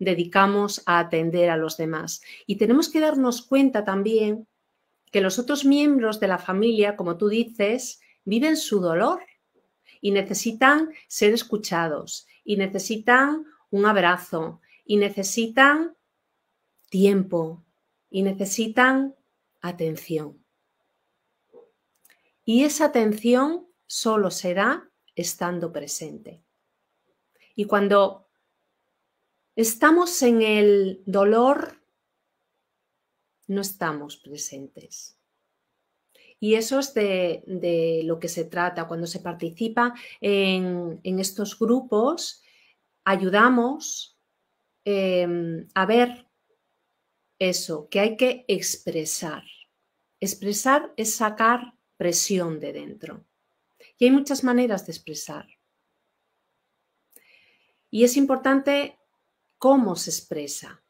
[SPEAKER 2] dedicamos a atender a los demás. Y tenemos que darnos cuenta también que los otros miembros de la familia, como tú dices, viven su dolor y necesitan ser escuchados y necesitan un abrazo y necesitan tiempo y necesitan atención. Y esa atención solo será estando presente. Y cuando estamos en el dolor, no estamos presentes. Y eso es de, lo que se trata. Cuando se participa en, estos grupos, ayudamos em, a ver eso, que hay que expresar. Expresar es sacar presión de dentro. Y hay muchas maneras de expresar. Y es importante cómo se expresa.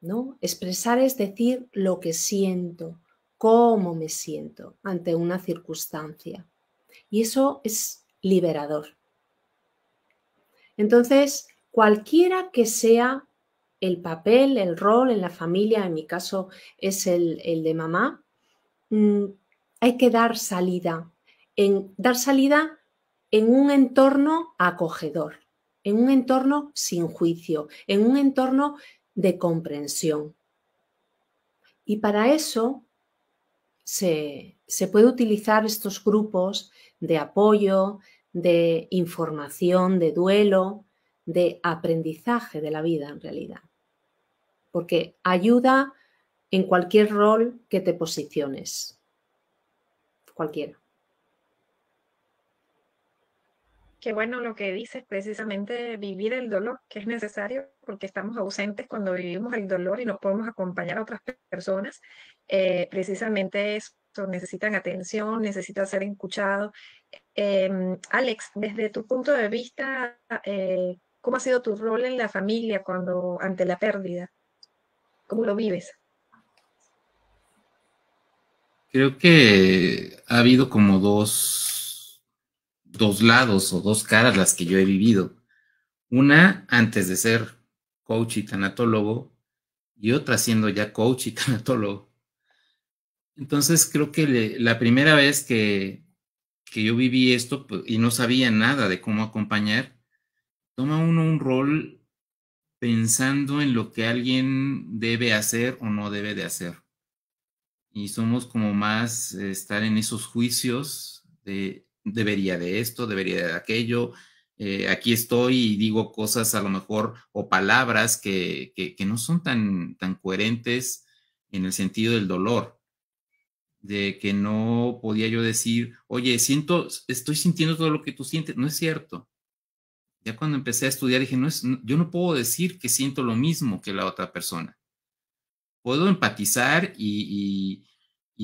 [SPEAKER 2] ¿no? Expresar es decir lo que siento, cómo me siento ante una circunstancia. Y eso es liberador. Entonces, cualquiera que sea el papel, el rol en la familia, en mi caso es el, de mamá, mm, hay que dar salida, en, dar salida en un entorno acogedor, en un entorno sin juicio, en un entorno de comprensión. Y para eso se, puede utilizar estos grupos de apoyo, de información, de duelo, de aprendizaje de la vida en realidad. Porque ayuda en cualquier rol que te posiciones. Cualquiera.
[SPEAKER 1] Qué bueno lo que dices, precisamente vivir el dolor, que es necesario porque estamos ausentes cuando vivimos el dolor y no podemos acompañar a otras personas. Eh, precisamente eso, necesitan atención, necesitan ser escuchados. Em, Alex, desde tu punto de vista, eh, ¿cómo ha sido tu rol en la familia cuando ante la pérdida? ¿Cómo lo vives?
[SPEAKER 3] Creo que ha habido como dos dos lados o dos caras las que yo he vivido. Una antes de ser coach y tanatólogo y otra siendo ya coach y tanatólogo. Entonces creo que la primera vez que, que yo viví esto pues, y no sabía nada de cómo acompañar, toma uno un rol pensando en lo que alguien debe hacer o no debe de hacer. Y somos como más eh, estar en esos juicios de debería de esto, debería de aquello, eh, aquí estoy y digo cosas a lo mejor o palabras que, que, no son tan, tan coherentes en el sentido del dolor, de que no podía yo decir, oye, siento, estoy sintiendo todo lo que tú sientes, no es cierto. Ya cuando empecé a estudiar dije, no es, yo no puedo decir que siento lo mismo que la otra persona. Puedo empatizar y, y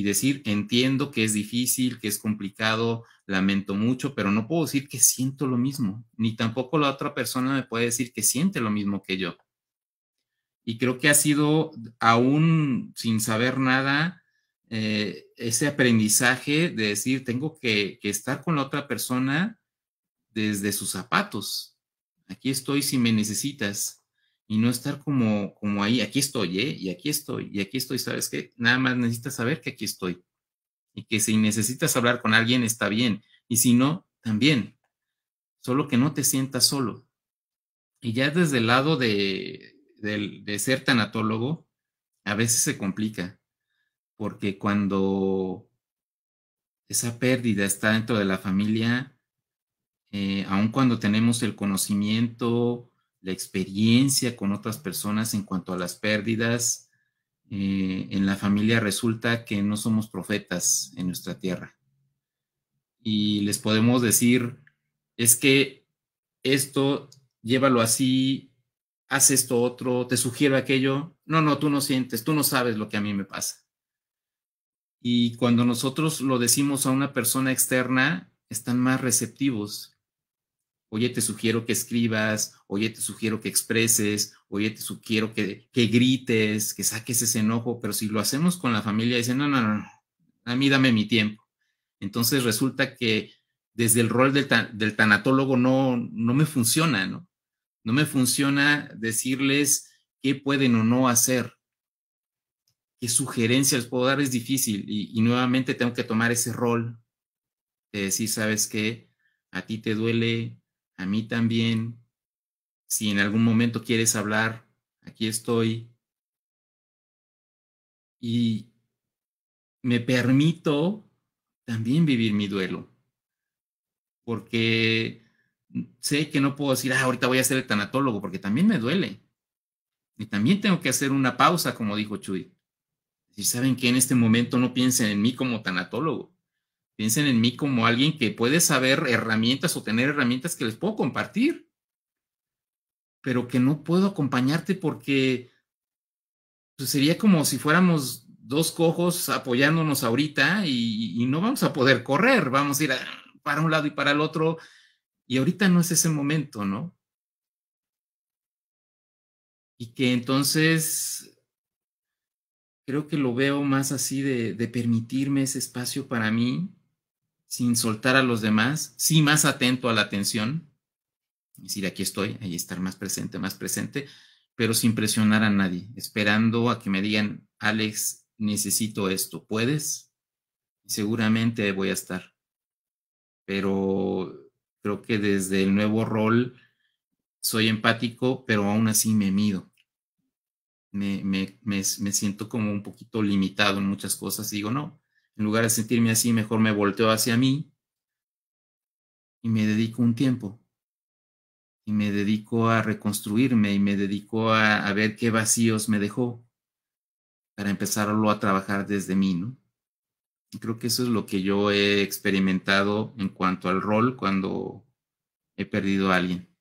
[SPEAKER 3] decir, entiendo que es difícil, que es complicado, lamento mucho, pero no puedo decir que siento lo mismo, ni tampoco la otra persona me puede decir que siente lo mismo que yo. Y creo que ha sido, aún sin saber nada, eh, ese aprendizaje de decir, tengo que, que estar con la otra persona desde sus zapatos. Aquí estoy si me necesitas y no estar como, como ahí, aquí estoy, ¿eh? Y aquí estoy, y aquí estoy, ¿sabes qué? Nada más necesitas saber que aquí estoy. Y que si necesitas hablar con alguien, está bien. Y si no, también. Solo que no te sientas solo. Y ya desde el lado de, de, ser tanatólogo, a veces se complica. Porque cuando esa pérdida está dentro de la familia, eh, aun cuando tenemos el conocimiento, la experiencia con otras personas en cuanto a las pérdidas. Eh, en la familia resulta que no somos profetas en nuestra tierra. Y les podemos decir, es que esto, llévalo así, haz esto otro, te sugiero aquello. No, no, tú no sientes, tú no sabes lo que a mí me pasa. Y cuando nosotros lo decimos a una persona externa, están más receptivos oye, te sugiero que escribas, oye, te sugiero que expreses, oye, te sugiero que, que grites, que saques ese enojo, pero si lo hacemos con la familia, dicen, no, no, no, a mí dame mi tiempo. Entonces resulta que desde el rol del, del tanatólogo no, no me funciona, ¿no? No me funciona decirles qué pueden o no hacer, qué sugerencias puedo dar, es difícil. Y, y nuevamente tengo que tomar ese rol de decir, ¿sabes qué? A ti te duele, a mí también. Si en algún momento quieres hablar, aquí estoy. Y me permito también vivir mi duelo. Porque sé que no puedo decir, ah, ahorita voy a ser el tanatólogo, porque también me duele. Y también tengo que hacer una pausa, como dijo Chuy. Si saben que en este momento no piensen en mí como tanatólogo, Piensen en mí como alguien que puede saber herramientas o tener herramientas que les puedo compartir, pero que no puedo acompañarte porque pues, sería como si fuéramos dos cojos apoyándonos ahorita y, no vamos a poder correr, vamos a ir para un lado y para el otro, y ahorita no es ese momento, ¿no? Y que entonces creo que lo veo más así de, de permitirme ese espacio para mí, sin soltar a los demás, sí más atento a la atención, es decir, aquí estoy, ahí estar más presente, más presente, pero sin presionar a nadie, esperando a que me digan, Alex, necesito esto, ¿puedes? Seguramente voy a estar, pero creo que desde el nuevo rol soy empático, pero aún así me mido. Me, me, me, siento como un poquito limitado en muchas cosas digo, no, en lugar de sentirme así, mejor me volteo hacia mí y me dedico un tiempo y me dedico a reconstruirme y me dedico a, a ver qué vacíos me dejó para empezarlo a trabajar desde mí, ¿no? Y creo que eso es lo que yo he experimentado en cuanto al rol cuando he perdido a alguien.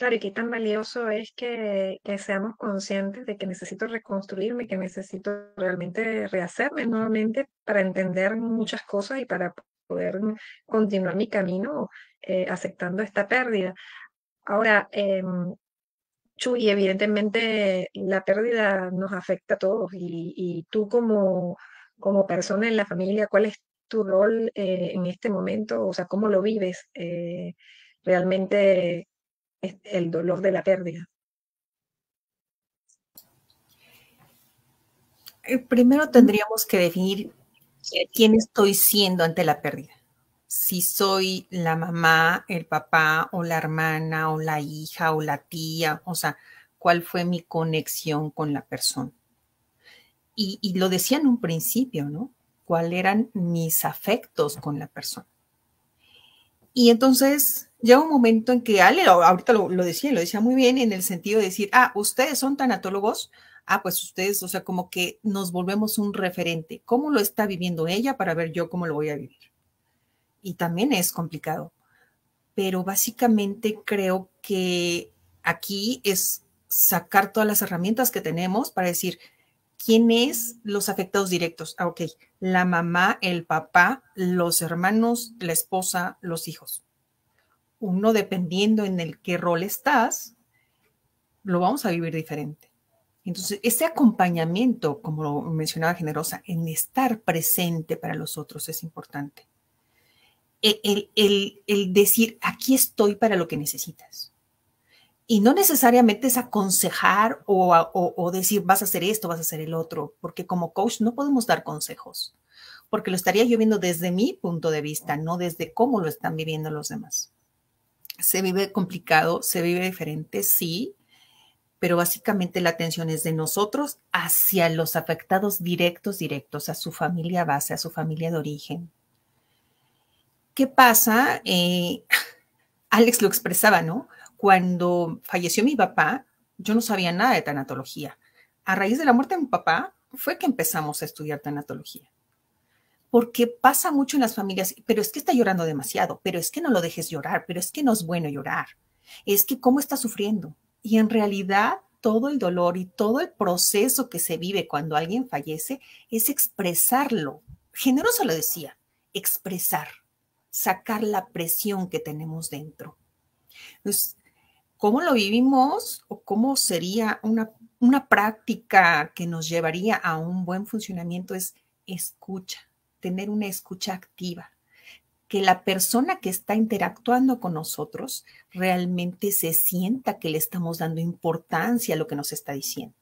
[SPEAKER 1] Claro, y qué tan valioso es que, que, seamos conscientes de que necesito reconstruirme, que necesito realmente rehacerme nuevamente para entender muchas cosas y para poder continuar mi camino eh, aceptando esta pérdida. Ahora, eh, Chuy, evidentemente la pérdida nos afecta a todos y, y tú como, como persona en la familia, ¿cuál es tu rol eh, en este momento? O sea, ¿cómo lo vives eh, realmente el dolor de la pérdida?
[SPEAKER 4] Eh, primero tendríamos que definir quién estoy siendo ante la pérdida. Si soy la mamá, el papá o la hermana o la hija o la tía, o sea, cuál fue mi conexión con la persona. Y, y lo decía en un principio, ¿no? ¿Cuáles eran mis afectos con la persona? Y entonces llega un momento en que Ale, ahorita lo, lo, decía, lo decía muy bien en el sentido de decir, ah, ustedes son tanatólogos, ah, pues ustedes, o sea, como que nos volvemos un referente. ¿Cómo lo está viviendo ella para ver yo cómo lo voy a vivir? Y también es complicado, pero básicamente creo que aquí es sacar todas las herramientas que tenemos para decir, ¿quiénes los afectados directos? Ah, ok, la mamá, el papá, los hermanos, la esposa, los hijos uno dependiendo en el qué rol estás, lo vamos a vivir diferente. Entonces, ese acompañamiento, como lo mencionaba Generosa, en estar presente para los otros es importante. E, el, decir, aquí estoy para lo que necesitas. Y no necesariamente es aconsejar o decir, vas a hacer esto, vas a hacer el otro, porque como coach no podemos dar consejos, porque lo estaría yo viendo desde mi punto de vista, no desde cómo lo están viviendo los demás se vive complicado, se vive diferente, sí, pero básicamente la atención es de nosotros hacia los afectados directos, directos, a su familia base, a su familia de origen. ¿Qué pasa? Eh, Alex lo expresaba, ¿no? Cuando falleció mi papá, yo no sabía nada de tanatología. A raíz de la muerte de mi papá fue que empezamos a estudiar tanatología porque pasa mucho en las familias, pero es que está llorando demasiado, pero es que no lo dejes llorar, pero es que no es bueno llorar, es que cómo está sufriendo. Y en realidad todo el dolor y todo el proceso que se vive cuando alguien fallece es expresarlo. Generoso lo decía, expresar, sacar la presión que tenemos dentro. Entonces, ¿cómo lo vivimos o cómo sería una, una práctica que nos llevaría a un buen funcionamiento? Es escucha tener una escucha activa, que la persona que está interactuando con nosotros realmente se sienta que le estamos dando importancia a lo que nos está diciendo.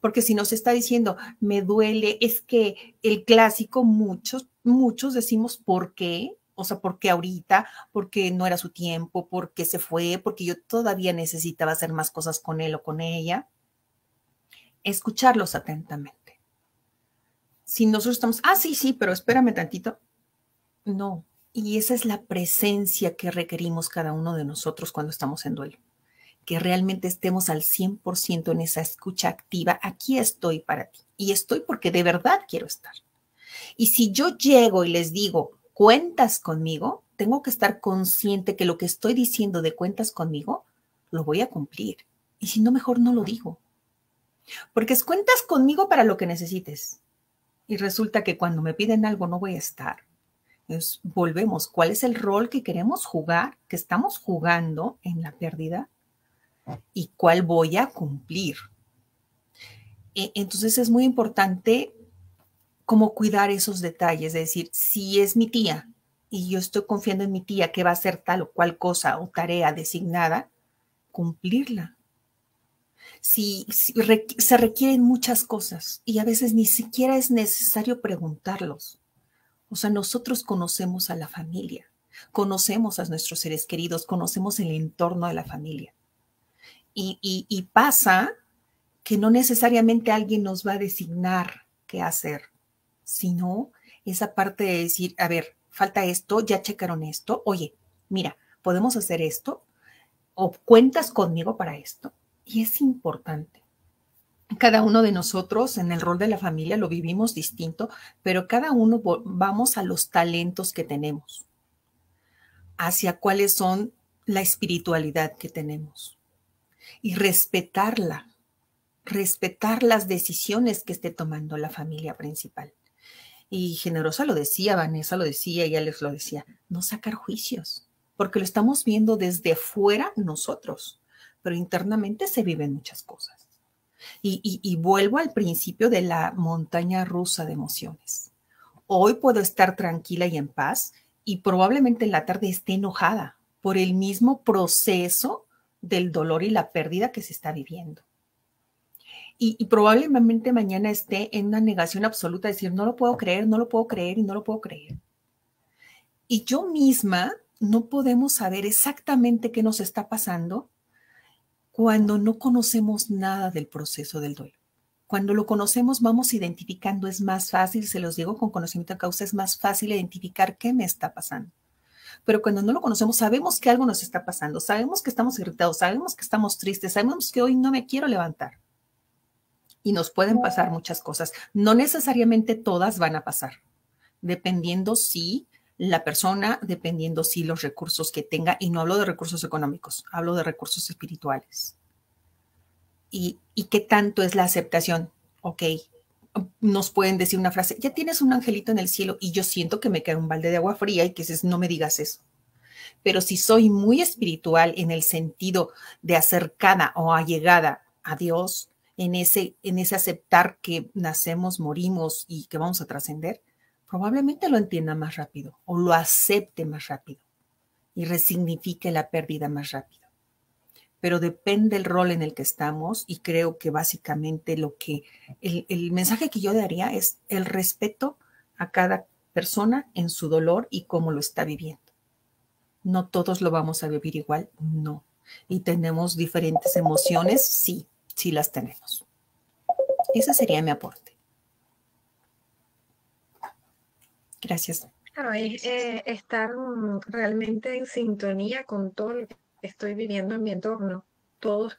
[SPEAKER 4] Porque si nos está diciendo, me duele, es que el clásico, muchos, muchos decimos, ¿por qué? O sea, ¿por qué ahorita? Porque no era su tiempo, porque se fue, porque yo todavía necesitaba hacer más cosas con él o con ella. Escucharlos atentamente si nosotros estamos, ah, sí, sí, pero espérame tantito. No. Y esa es la presencia que requerimos cada uno de nosotros cuando estamos en duelo. Que realmente estemos al 100% en esa escucha activa. Aquí estoy para ti. Y estoy porque de verdad quiero estar. Y si yo llego y les digo, cuentas conmigo, tengo que estar consciente que lo que estoy diciendo de cuentas conmigo, lo voy a cumplir. Y si no, mejor no lo digo. Porque es cuentas conmigo para lo que necesites y resulta que cuando me piden algo no voy a estar. Entonces, volvemos, ¿cuál es el rol que queremos jugar, que estamos jugando en la pérdida? ¿Y cuál voy a cumplir? E, entonces es muy importante cómo cuidar esos detalles, es decir, si es mi tía y yo estoy confiando en mi tía que va a hacer tal o cual cosa o tarea designada, cumplirla si, se requieren muchas cosas y a veces ni siquiera es necesario preguntarlos. O sea, nosotros conocemos a la familia, conocemos a nuestros seres queridos, conocemos el entorno de la familia. Y, y pasa que no necesariamente alguien nos va a designar qué hacer, sino esa parte de decir, a ver, falta esto, ya checaron esto, oye, mira, podemos hacer esto, o cuentas conmigo para esto. Y es importante. Cada uno de nosotros en el rol de la familia lo vivimos distinto, pero cada uno vamos a los talentos que tenemos, hacia cuáles son la espiritualidad que tenemos y respetarla, respetar las decisiones que esté tomando la familia principal. Y Generosa lo decía, Vanessa lo decía, y Alex lo decía, no sacar juicios, porque lo estamos viendo desde fuera nosotros, pero internamente se viven muchas cosas. Y, vuelvo al principio de la montaña rusa de emociones. Hoy puedo estar tranquila y en paz y probablemente en la tarde esté enojada por el mismo proceso del dolor y la pérdida que se está viviendo. Y, y, probablemente mañana esté en una negación absoluta, decir, no lo puedo creer, no lo puedo creer y no lo puedo creer. Y yo misma no podemos saber exactamente qué nos está pasando cuando no conocemos nada del proceso del duelo. Cuando lo conocemos, vamos identificando, es más fácil, se los digo con conocimiento de causa, es más fácil identificar qué me está pasando. Pero cuando no lo conocemos, sabemos que algo nos está pasando, sabemos que estamos irritados, sabemos que estamos tristes, sabemos que hoy no me quiero levantar. Y nos pueden pasar muchas cosas. No necesariamente todas van a pasar, dependiendo si la persona dependiendo si los recursos que tenga, y no hablo de recursos económicos, hablo de recursos espirituales. ¿Y, y qué tanto es la aceptación? Ok, nos pueden decir una frase, ya tienes un angelito en el cielo y yo siento que me cae un balde de agua fría y que dices, no me digas eso. Pero si soy muy espiritual en el sentido de acercada o allegada a Dios, en ese, en ese aceptar que nacemos, morimos y que vamos a trascender, probablemente lo entienda más rápido o lo acepte más rápido y resignifique la pérdida más rápido. Pero depende del rol en el que estamos y creo que básicamente lo que el, el mensaje que yo daría es el respeto a cada persona en su dolor y cómo lo está viviendo. No todos lo vamos a vivir igual, no. Y tenemos diferentes emociones, sí, sí las tenemos. Ese sería mi aporte. Gracias.
[SPEAKER 1] Claro, es eh, estar realmente en sintonía con todo lo que estoy viviendo en mi entorno. Todos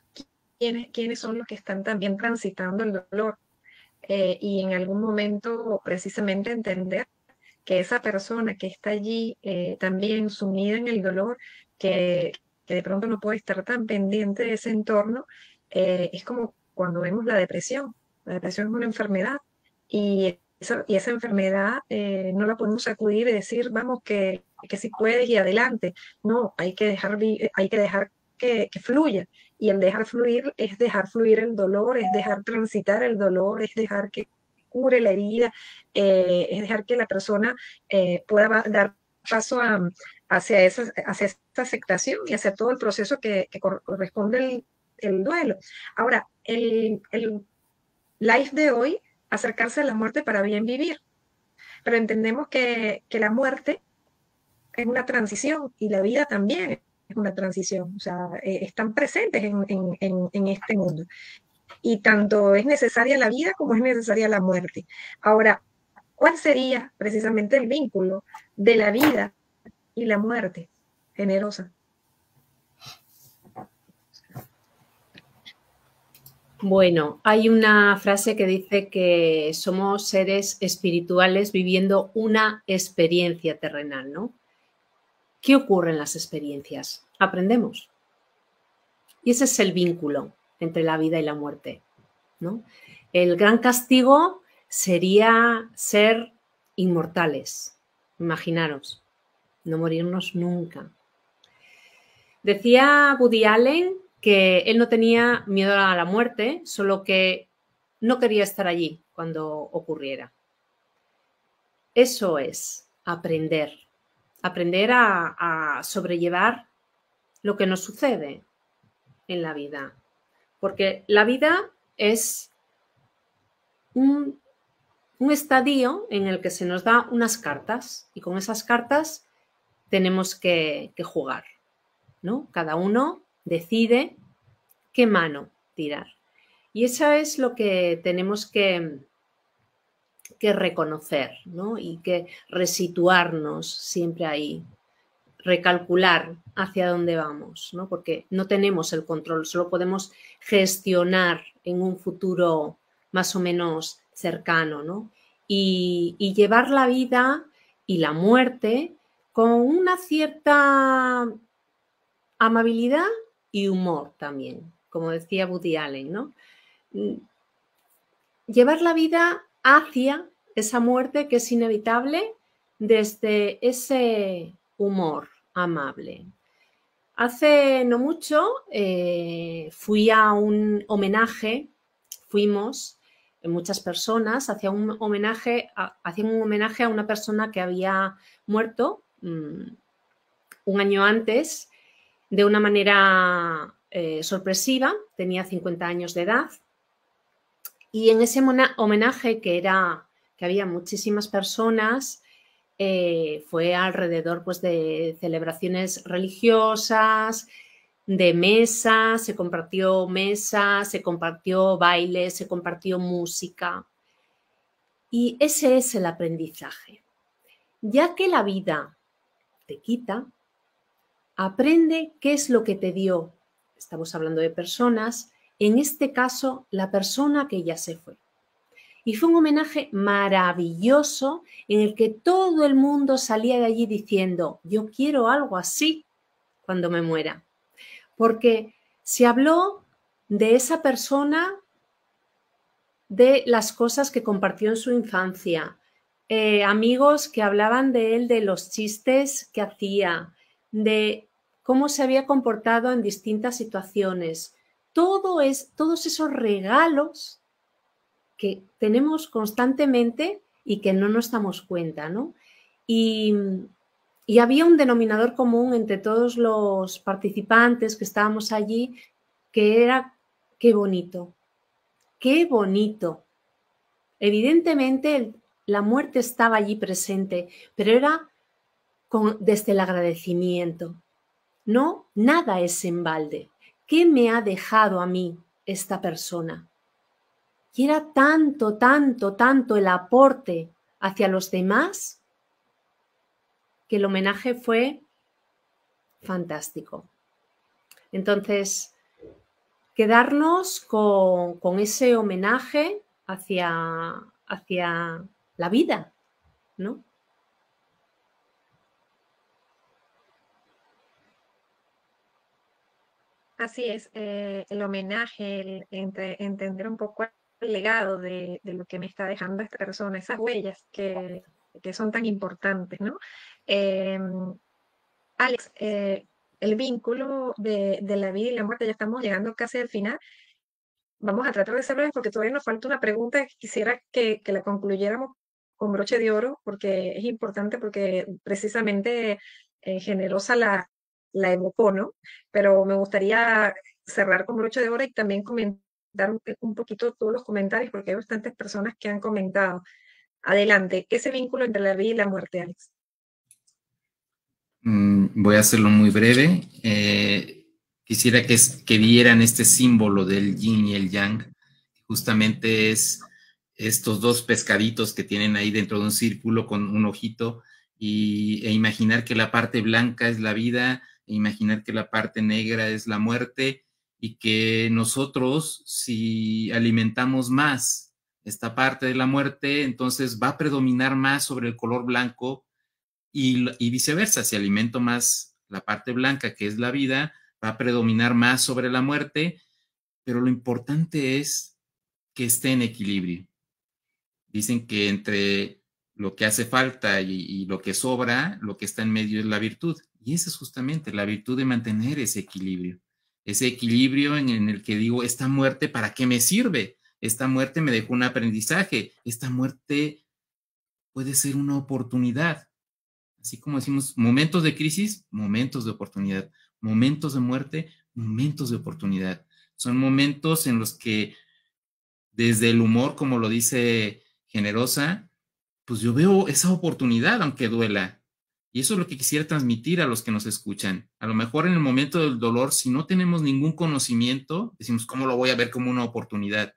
[SPEAKER 1] quiénes, quiénes son los que están también transitando el dolor. Eh, y en algún momento precisamente entender que esa persona que está allí eh, también sumida en el dolor, que, que, de pronto no puede estar tan pendiente de ese entorno, es como cuando vemos la depresión. La depresión es una enfermedad y y esa enfermedad eh, no la podemos sacudir y decir, vamos, que, que si puedes y adelante. No, hay que dejar, hay que, dejar que, fluya. Y el dejar fluir es dejar fluir el dolor, es dejar transitar el dolor, es dejar que cure la herida, eh, es dejar que la persona eh, pueda dar paso hacia, esa, hacia esa aceptación y hacia todo el proceso que, corresponde el, duelo. Ahora, el, el live de hoy acercarse a la muerte para bien vivir. Pero entendemos que, la muerte es una transición y la vida también es una transición. O sea, eh, están presentes en, este mundo. Y tanto es necesaria la vida como es necesaria la muerte. Ahora, ¿cuál sería precisamente el vínculo de la vida y la muerte generosa?
[SPEAKER 2] Bueno, hay una frase que dice que somos seres espirituales viviendo una experiencia terrenal, ¿no? ¿Qué ocurre en las experiencias? Aprendemos. Y ese es el vínculo entre la vida y la muerte, ¿no? El gran castigo sería ser inmortales. Imaginaros, no morirnos nunca. Decía Woody Allen que él no tenía miedo a la muerte, solo que no quería estar allí cuando ocurriera. Eso es aprender, aprender a, sobrellevar lo que nos sucede en la vida, porque la vida es un, estadio en el que se nos da unas cartas y con esas cartas tenemos que, que jugar, ¿no? Cada uno decide qué mano tirar. Y eso es lo que tenemos que, que reconocer, ¿no? Y que resituarnos siempre ahí, recalcular hacia dónde vamos, ¿no? Porque no tenemos el control, solo podemos gestionar en un futuro más o menos cercano, ¿no? Y, y llevar la vida y la muerte con una cierta amabilidad y humor también, como decía Woody Allen, ¿no? Mm, llevar la vida hacia esa muerte que es inevitable desde ese humor amable. Hace no mucho eh, fui a un homenaje, fuimos muchas personas hacia un homenaje, hacían un homenaje a una persona que había muerto mm, un año antes de una manera eh, sorpresiva, tenía 50 años de edad, y en ese homenaje que era que había muchísimas personas, eh, fue alrededor pues, de celebraciones religiosas, de mesa, se compartió mesa, se compartió baile, se compartió música. Y ese es el aprendizaje. Ya que la vida te quita, aprende qué es lo que te dio. Estamos hablando de personas, en este caso la persona que ya se fue. Y fue un homenaje maravilloso en el que todo el mundo salía de allí diciendo, yo quiero algo así cuando me muera. Porque se habló de esa persona, de las cosas que compartió en su infancia, eh, amigos que hablaban de él, de los chistes que hacía, de cómo se había comportado en distintas situaciones. Todo es, todos esos regalos que tenemos constantemente y que no nos damos cuenta, ¿no? Y, y había un denominador común entre todos los participantes que estábamos allí, que era qué bonito, qué bonito. Evidentemente la muerte estaba allí presente, pero era con, desde el agradecimiento. No, nada es en balde. ¿Qué me ha dejado a mí esta persona? Y era tanto, tanto, tanto el aporte hacia los demás que el homenaje fue fantástico. Entonces, quedarnos con, ese homenaje hacia, hacia la vida, ¿no?
[SPEAKER 1] Así es, eh, el homenaje, el, entender un poco el legado de, lo que me está dejando esta persona, esas huellas que, son tan importantes, ¿no? Em, Alex, eh, el vínculo de, la vida y la muerte, ya estamos llegando casi al final. Vamos a tratar de hacerlo porque todavía nos falta una pregunta que quisiera que, la concluyéramos con broche de oro, porque es importante, porque precisamente eh, Generosa la, la evocó, ¿no? Pero me gustaría cerrar con broche de oro y también comentar un, poquito todos los comentarios, porque hay bastantes personas que han comentado. Adelante, ese vínculo entre la vida y la muerte, Alex.
[SPEAKER 3] Mm, voy a hacerlo muy breve. Eh, quisiera que, que vieran este símbolo del yin y el yang. Justamente es estos dos pescaditos que tienen ahí dentro de un círculo con un ojito y, e imaginar que la parte blanca es la vida, imaginar que la parte negra es la muerte y que nosotros, si alimentamos más esta parte de la muerte, entonces va a predominar más sobre el color blanco y, viceversa, si alimento más la parte blanca, que es la vida, va a predominar más sobre la muerte, pero lo importante es que esté en equilibrio. Dicen que entre lo que hace falta y, lo que sobra, lo que está en medio es la virtud. Y esa es justamente la virtud de mantener ese equilibrio ese equilibrio en, el que digo, esta muerte, ¿para qué me sirve? Esta muerte me dejó un aprendizaje, esta muerte puede ser una oportunidad. Así como decimos, momentos de crisis, momentos de oportunidad, momentos de muerte, momentos de oportunidad. Son momentos en los que desde el humor, como lo dice Generosa, pues yo veo esa oportunidad, aunque duela. Y eso es lo que quisiera transmitir a los que nos escuchan. A lo mejor en el momento del dolor, si no tenemos ningún conocimiento, decimos, ¿cómo lo voy a ver como una oportunidad?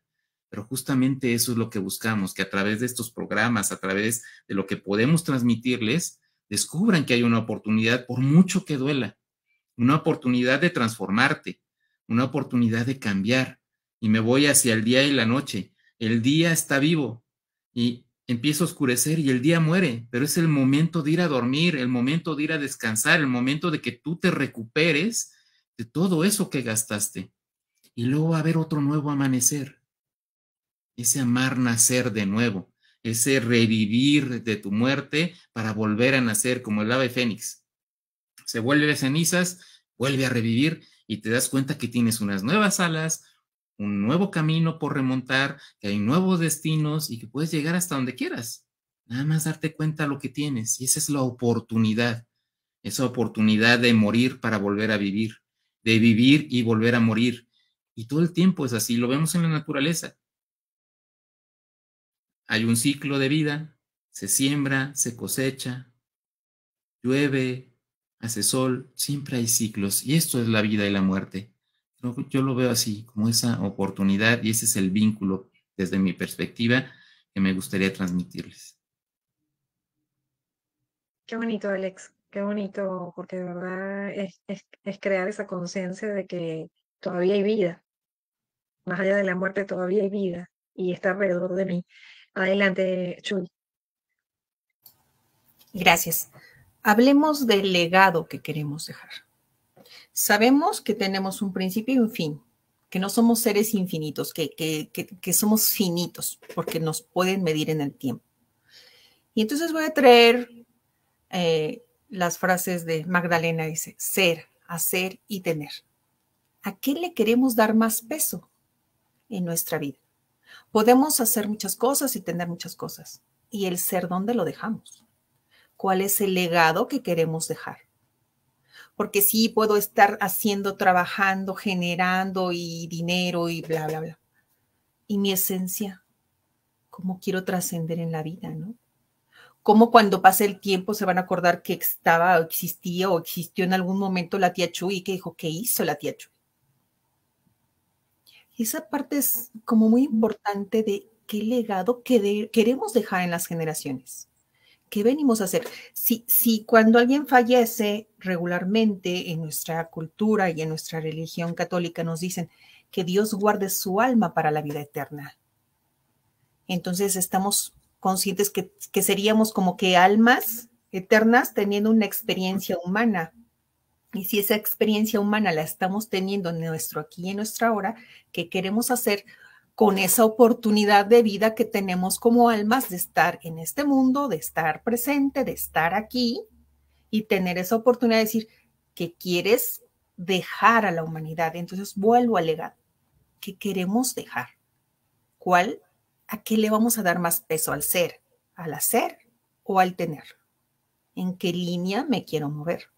[SPEAKER 3] Pero justamente eso es lo que buscamos, que a través de estos programas, a través de lo que podemos transmitirles, descubran que hay una oportunidad, por mucho que duela, una oportunidad de transformarte, una oportunidad de cambiar. Y me voy hacia el día y la noche. El día está vivo y empieza a oscurecer y el día muere, pero es el momento de ir a dormir, el momento de ir a descansar, el momento de que tú te recuperes de todo eso que gastaste. Y luego va a haber otro nuevo amanecer. Ese amar nacer de nuevo, ese revivir de tu muerte para volver a nacer como el ave fénix. Se vuelve de cenizas, vuelve a revivir y te das cuenta que tienes unas nuevas alas, un nuevo camino por remontar, que hay nuevos destinos y que puedes llegar hasta donde quieras. Nada más darte cuenta lo que tienes. Y esa es la oportunidad, esa oportunidad de morir para volver a vivir, de vivir y volver a morir. Y todo el tiempo es así, lo vemos en la naturaleza. Hay un ciclo de vida, se siembra, se cosecha, llueve, hace sol, siempre hay ciclos. Y esto es la vida y la muerte. Yo lo veo así, como esa oportunidad y ese es el vínculo desde mi perspectiva que me gustaría transmitirles.
[SPEAKER 1] Qué bonito, Alex, qué bonito, porque de verdad es, crear esa conciencia de que todavía hay vida. Más allá de la muerte, todavía hay vida y está alrededor de mí. Adelante, Chuy.
[SPEAKER 4] Gracias. Hablemos del legado que queremos dejar. Sabemos que tenemos un principio y un fin, que no somos seres infinitos, que, que, somos finitos, porque nos pueden medir en el tiempo. Y entonces voy a traer eh, las frases de Magdalena, dice, ser, hacer y tener. ¿A qué le queremos dar más peso en nuestra vida? Podemos hacer muchas cosas y tener muchas cosas. ¿Y el ser dónde lo dejamos? ¿Cuál es el legado que queremos dejar? Porque sí puedo estar haciendo, trabajando, generando y dinero y bla, bla, bla. Y mi esencia, cómo quiero trascender en la vida, ¿no? Cómo cuando pase el tiempo se van a acordar que estaba o existía o existió en algún momento la tía Chuy y que dijo, ¿qué hizo la tía Chuy? Esa parte es como muy importante de qué legado queremos dejar en las generaciones. ¿Qué venimos a hacer? Si, si cuando alguien fallece regularmente en nuestra cultura y en nuestra religión católica nos dicen que Dios guarde su alma para la vida eterna, entonces estamos conscientes que, que seríamos como que almas eternas teniendo una experiencia humana. Y si esa experiencia humana la estamos teniendo en nuestro aquí y en nuestra hora, ¿qué queremos hacer? Con esa oportunidad de vida que tenemos como almas de estar en este mundo, de estar presente, de estar aquí y tener esa oportunidad de decir que quieres dejar a la humanidad. Entonces vuelvo al legado. ¿Qué queremos dejar? ¿Cuál? ¿A qué le vamos a dar más peso? ¿Al ser? ¿Al hacer o al tener? ¿En qué línea me quiero mover?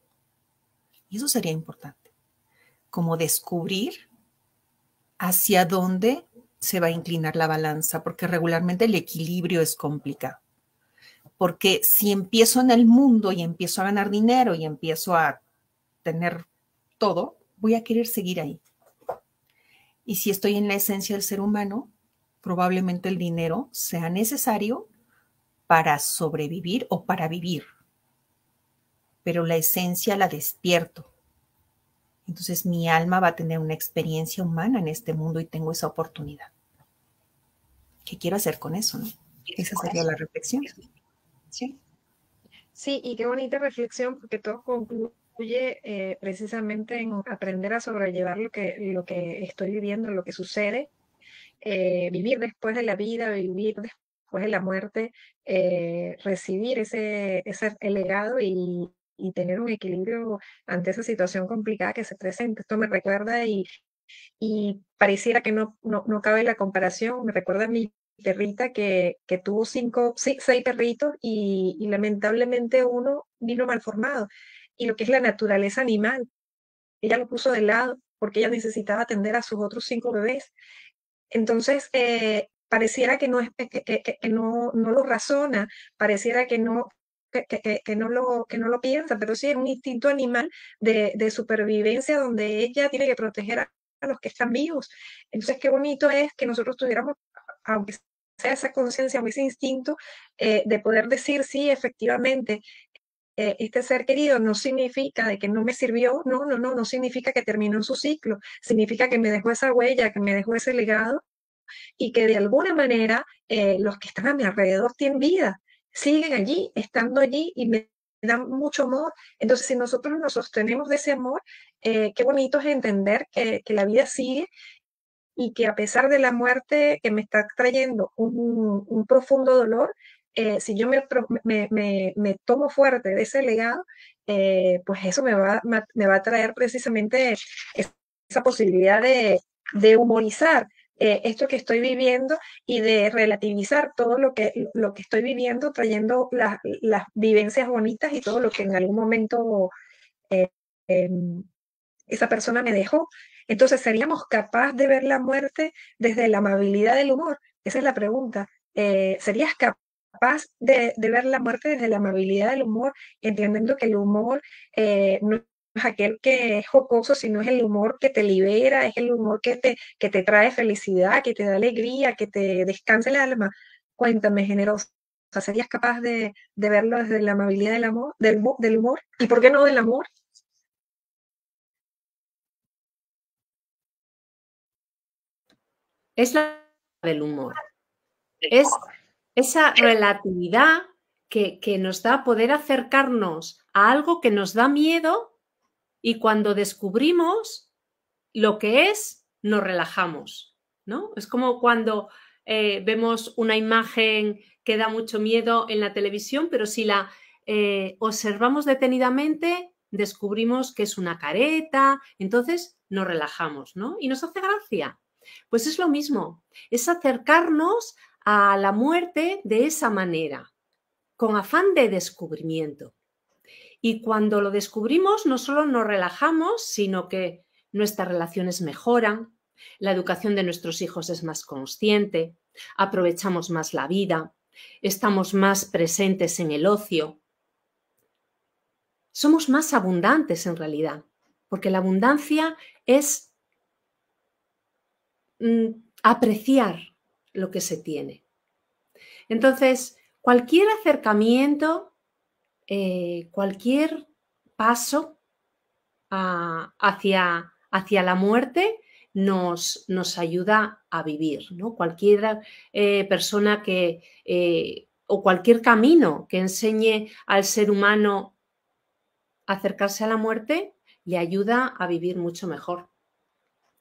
[SPEAKER 4] Y eso sería importante. Como descubrir hacia dónde se va a inclinar la balanza, porque regularmente el equilibrio es complicado. Porque si empiezo en el mundo y empiezo a ganar dinero y empiezo a tener todo, voy a querer seguir ahí. Y si estoy en la esencia del ser humano, probablemente el dinero sea necesario para sobrevivir o para vivir. Pero la esencia la despierto. Entonces mi alma va a tener una experiencia humana en este mundo y tengo esa oportunidad. ¿Qué quiero hacer con eso? ¿no? Esa sería la reflexión.
[SPEAKER 1] Sí. Sí, y qué bonita reflexión porque todo concluye eh, precisamente en aprender a sobrellevar lo que, lo que estoy viviendo, lo que sucede, eh, vivir después de la vida, vivir después de la muerte, eh, recibir ese, ese legado y, y tener un equilibrio ante esa situación complicada que se presenta. Esto me recuerda y, y pareciera que no, no, no cabe la comparación, me recuerda a mi perrita que, que tuvo cinco, seis, perritos y, y, lamentablemente uno vino mal formado. Y lo que es la naturaleza animal, ella lo puso de lado porque ella necesitaba atender a sus otros cinco bebés. Entonces, eh, pareciera que no, es, que, que, no, no lo razona, pareciera que no, que, no lo, que no lo piensa, pero sí es un instinto animal de, de supervivencia donde ella tiene que proteger a, los que están vivos. Entonces, qué bonito es que nosotros tuviéramos aunque sea esa conciencia o ese instinto eh, de poder decir, sí, efectivamente, eh, este ser querido no significa de que no me sirvió, no, no, no, no significa que terminó su ciclo, significa que me dejó esa huella, que me dejó ese legado y que de alguna manera eh, los que están a mi alrededor tienen vida, siguen allí, estando allí y me dan mucho amor. Entonces, si nosotros nos sostenemos de ese amor, qué bonito es entender que, que la vida sigue y que a pesar de la muerte que me está trayendo un, profundo dolor, eh, si yo me, me, tomo fuerte de ese legado, eh, pues eso me va, me va a traer precisamente esa posibilidad de, humorizar eh, esto que estoy viviendo y de relativizar todo lo que, lo que estoy viviendo, trayendo las, las vivencias bonitas y todo lo que en algún momento em, esa persona me dejó. Entonces, ¿seríamos capaces de ver la muerte desde la amabilidad del humor? Esa es la pregunta. Eh, ¿Serías capaz de, ver la muerte desde la amabilidad del humor, entendiendo que el humor eh, es aquel que es jocoso, sino es el humor que te libera, es el humor que te, que te trae felicidad, que te da alegría, que te descansa el alma? Cuéntame, generosa. ¿Serías capaz de, verlo desde la amabilidad del, amor, del, humor? ¿Y por qué no del amor?
[SPEAKER 2] es la del humor. Es esa relatividad que, nos da poder acercarnos a algo que nos da miedo y cuando descubrimos lo que es, nos relajamos, ¿no? Es como cuando eh, vemos una imagen que da mucho miedo en la televisión, pero si la eh, observamos detenidamente, descubrimos que es una careta, entonces nos relajamos, ¿no? Y nos hace gracia. Pues es lo mismo, es acercarnos a la muerte de esa manera, con afán de descubrimiento. Y cuando lo descubrimos, no solo nos relajamos, sino que nuestras relaciones mejoran, la educación de nuestros hijos es más consciente, aprovechamos más la vida, estamos más presentes en el ocio. Somos más abundantes en realidad, porque la abundancia es Mm, apreciar lo que se tiene. Entonces, cualquier acercamiento, eh, cualquier paso hacia, hacia, la muerte nos, nos, ayuda a vivir. ¿no? Cualquier eh, persona que, eh, o cualquier camino que enseñe al ser humano a acercarse a la muerte, le ayuda a vivir mucho mejor.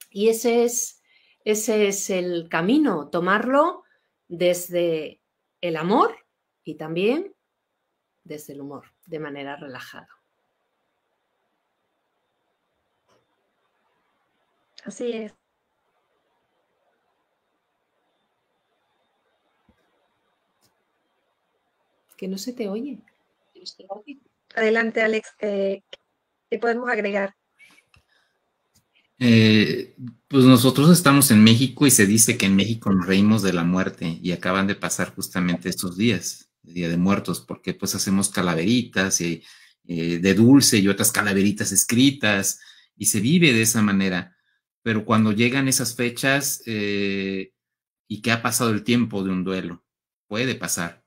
[SPEAKER 2] Y ese es ese es el camino, tomarlo desde el amor y también desde el humor, de manera relajada.
[SPEAKER 1] Así es.
[SPEAKER 2] Que no se te oye.
[SPEAKER 1] Adelante, Alex. Eh, ¿Qué podemos agregar?
[SPEAKER 3] Eh, pues nosotros estamos en México y se dice que en México nos reímos de la muerte y acaban de pasar justamente estos días, el Día de Muertos, porque pues hacemos calaveritas y, eh, de dulce y otras calaveritas escritas y se vive de esa manera. Pero cuando llegan esas fechas eh, y que ha pasado el tiempo de un duelo, puede pasar.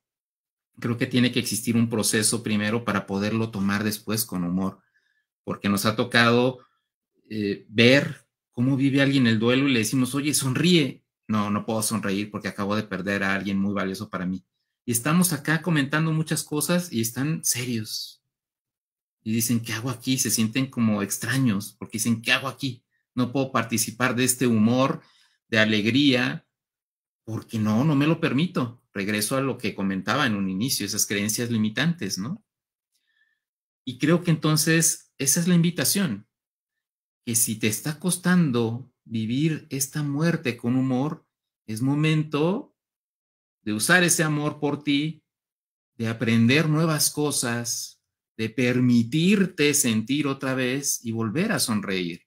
[SPEAKER 3] Creo que tiene que existir un proceso primero para poderlo tomar después con humor, porque nos ha tocado eh, ver cómo vive alguien el duelo y le decimos, oye, sonríe. No, no puedo sonreír porque acabo de perder a alguien muy valioso para mí. Y estamos acá comentando muchas cosas y están serios. Y dicen, ¿qué hago aquí? Se sienten como extraños porque dicen, ¿qué hago aquí? No puedo participar de este humor, de alegría, porque no, no me lo permito. Regreso a lo que comentaba en un inicio, esas creencias limitantes, ¿no? Y creo que entonces esa es la invitación, que si te está costando vivir esta muerte con humor, es momento de usar ese amor por ti, de aprender nuevas cosas, de permitirte sentir otra vez y volver a sonreír.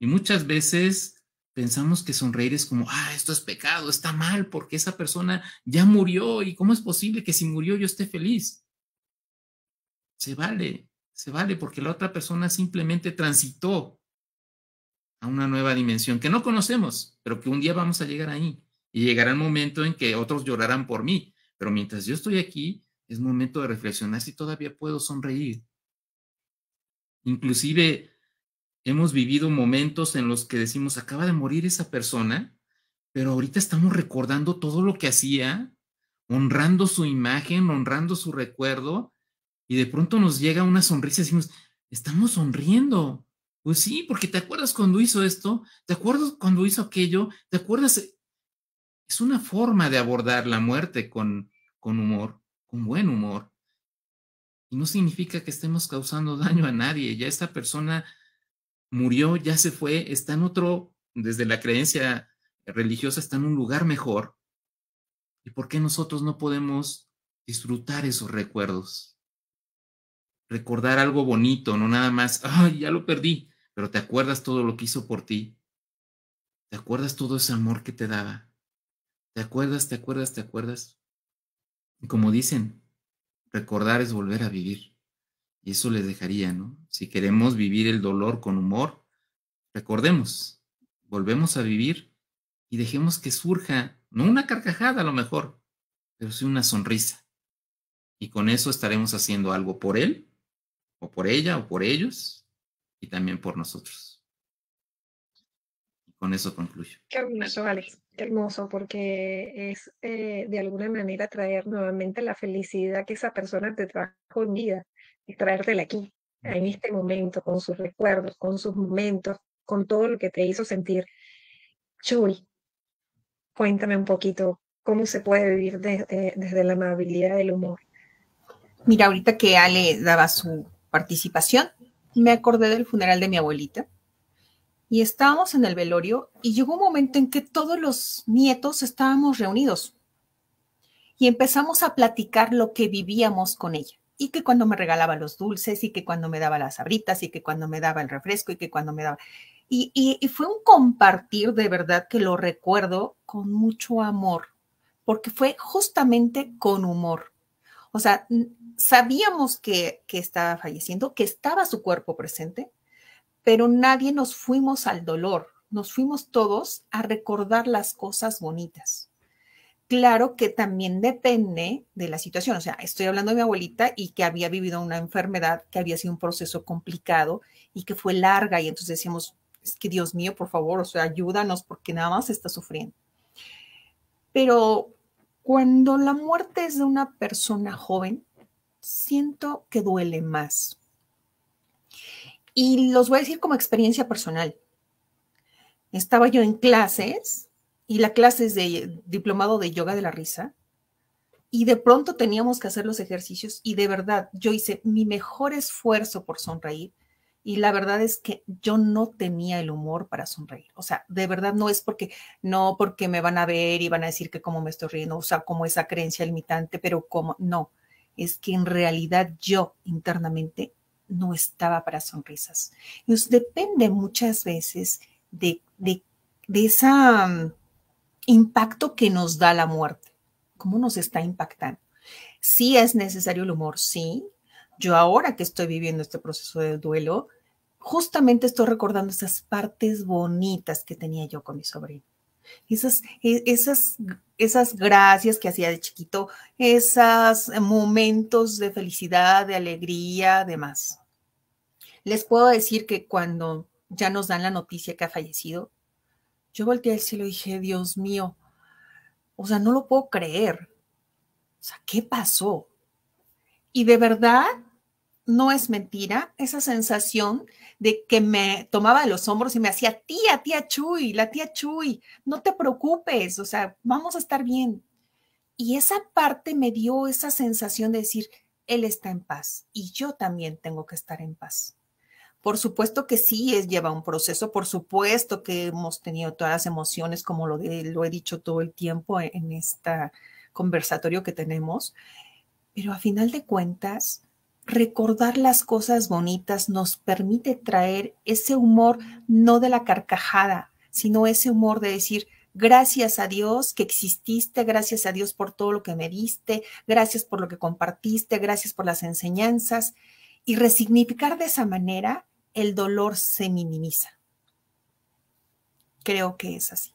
[SPEAKER 3] Y muchas veces pensamos que sonreír es como, ah, esto es pecado, está mal, porque esa persona ya murió y cómo es posible que si murió yo esté feliz. Se vale, se vale, porque la otra persona simplemente transitó a una nueva dimensión que no conocemos, pero que un día vamos a llegar ahí y llegará el momento en que otros llorarán por mí, pero mientras yo estoy aquí, es momento de reflexionar si todavía puedo sonreír. Inclusive hemos vivido momentos en los que decimos, acaba de morir esa persona, pero ahorita estamos recordando todo lo que hacía, honrando su imagen, honrando su recuerdo, y de pronto nos llega una sonrisa y decimos, estamos sonriendo. Pues sí, porque te acuerdas cuando hizo esto, te acuerdas cuando hizo aquello, te acuerdas. Es una forma de abordar la muerte con, con humor, con buen humor. Y no significa que estemos causando daño a nadie. Ya esta persona murió, ya se fue, está en otro, desde la creencia religiosa, está en un lugar mejor. ¿Y por qué nosotros no podemos disfrutar esos recuerdos? Recordar algo bonito, no nada más, ay, ya lo perdí, pero te acuerdas todo lo que hizo por ti. ¿Te acuerdas todo ese amor que te daba? ¿Te acuerdas, te acuerdas, te acuerdas? Y como dicen, recordar es volver a vivir. Y eso les dejaría, ¿no? Si queremos vivir el dolor con humor, recordemos, volvemos a vivir y dejemos que surja, no una carcajada a lo mejor, pero sí una sonrisa. Y con eso estaremos haciendo algo por él, o por ella, o por ellos, y también por nosotros. Con eso concluyo.
[SPEAKER 1] Qué hermoso, Alex, qué hermoso, porque es eh, de alguna manera traer nuevamente la felicidad que esa persona te trajo en vida, y traértela aquí, en este momento, con sus recuerdos, con sus momentos, con todo lo que te hizo sentir. Chuy, cuéntame un poquito cómo se puede vivir desde la amabilidad del humor.
[SPEAKER 4] Mira, ahorita que Ale daba su participación, me acordé del funeral de mi abuelita y estábamos en el velorio y llegó un momento en que todos los nietos estábamos reunidos y empezamos a platicar lo que vivíamos con ella y que cuando me regalaba los dulces y que cuando me daba las abritas y que cuando me daba el refresco y que cuando me daba... Y, y, fue un compartir de verdad que lo recuerdo con mucho amor, porque fue justamente con humor. O sea, sabíamos que, que estaba falleciendo, que estaba su cuerpo presente, pero nadie nos fuimos al dolor, nos fuimos todos a recordar las cosas bonitas. Claro que también depende de la situación. O sea, estoy hablando de mi abuelita y que había vivido una enfermedad que había sido un proceso complicado y que fue larga. Y entonces decíamos, es que Dios mío, por favor, o sea, ayúdanos porque nada más está sufriendo. Pero cuando la muerte es de una persona joven, siento que duele más. Y los voy a decir como experiencia personal. Estaba yo en clases y la clase es de diplomado de yoga de la risa y de pronto teníamos que hacer los ejercicios y de verdad yo hice mi mejor esfuerzo por sonreír y la verdad es que yo no tenía el humor para sonreír. O sea, de verdad no es porque, no porque me van a ver y van a decir que como me estoy riendo, o sea, como esa creencia limitante, pero como, no, es que en realidad yo internamente no estaba para sonrisas. Entonces depende muchas veces de, de, de ese mm, impacto que nos da la muerte, cómo nos está impactando. Sí es necesario el humor, sí. Yo ahora que estoy viviendo este proceso de duelo, justamente estoy recordando esas partes bonitas que tenía yo con mi sobrino. Esas, e, esas, esas gracias que hacía de chiquito, esos momentos de felicidad, de alegría, demás. Les puedo decir que cuando ya nos dan la noticia que ha fallecido, yo volteé al cielo y dije, Dios mío, o sea, no lo puedo creer. O sea, ¿qué pasó? Y de verdad, no es mentira, esa sensación de que me tomaba de los hombros y me hacía, tía, tía Chuy, la tía Chuy, no te preocupes, o sea, vamos a estar bien. Y esa parte me dio esa sensación de decir, él está en paz y yo también tengo que estar en paz. Por supuesto que sí, es, lleva un proceso, por supuesto que hemos tenido todas las emociones, como lo, lo he dicho todo el tiempo en este conversatorio que tenemos, pero a final de cuentas, recordar las cosas bonitas nos permite traer ese humor no de la carcajada, sino ese humor de decir, gracias a Dios que exististe, gracias a Dios por todo lo que me diste, gracias por lo que compartiste, gracias por las enseñanzas. Y resignificar de esa manera, el dolor se minimiza. Creo que es así.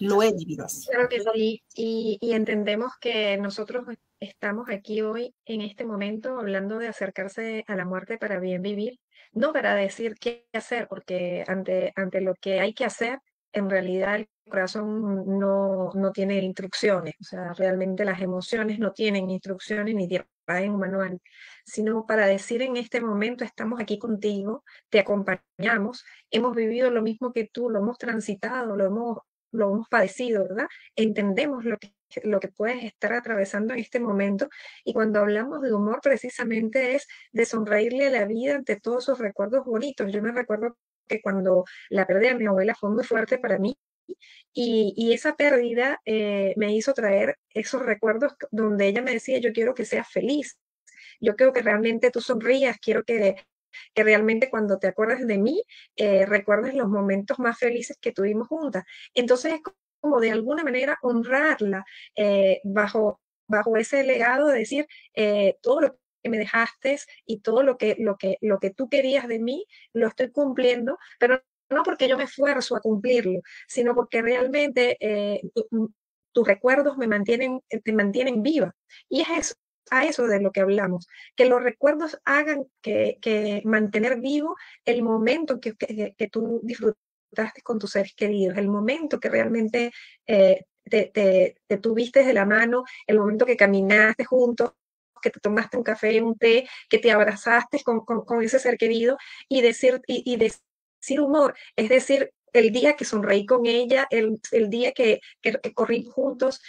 [SPEAKER 4] lo he vivido así.
[SPEAKER 1] Claro que sí, y, y entendemos que nosotros estamos aquí hoy en este momento hablando de acercarse a la muerte para bien vivir, no para decir qué hacer, porque ante, ante lo que hay que hacer, en realidad el corazón no, no tiene instrucciones, o sea, realmente las emociones no tienen instrucciones ni en un manual, sino para decir en este momento estamos aquí contigo, te acompañamos, hemos vivido lo mismo que tú, lo hemos transitado, lo hemos, lo hemos padecido, ¿verdad? Entendemos lo que lo que puedes estar atravesando en este momento. Y cuando hablamos de humor, precisamente es de sonreírle a la vida ante todos esos recuerdos bonitos. Yo me recuerdo que cuando la pérdida de mi abuela fue muy fuerte para mí. Y, y esa pérdida eh, me hizo traer esos recuerdos donde ella me decía, yo quiero que seas feliz, yo quiero que realmente tú sonrías, quiero que, que realmente cuando te acuerdes de mí, eh, recuerdes los momentos más felices que tuvimos juntas. Entonces como de alguna manera honrarla eh, bajo, bajo ese legado de decir eh, todo lo que me dejaste y todo lo que, lo, que, lo que tú querías de mí, lo estoy cumpliendo, pero no porque yo me esfuerzo a cumplirlo, sino porque realmente eh, tus recuerdos me mantienen, te mantienen viva. Y es a eso de lo que hablamos, que los recuerdos hagan que, que mantener vivo el momento que, que, tú disfrutas con tus seres queridos, el momento que realmente eh, te, tuviste de la mano, el momento que caminaste juntos, que te tomaste un café, y un té, que te abrazaste con, ese ser querido y decir, y, decir humor, es decir, el día que sonreí con ella, el, día que, que, corrimos juntos,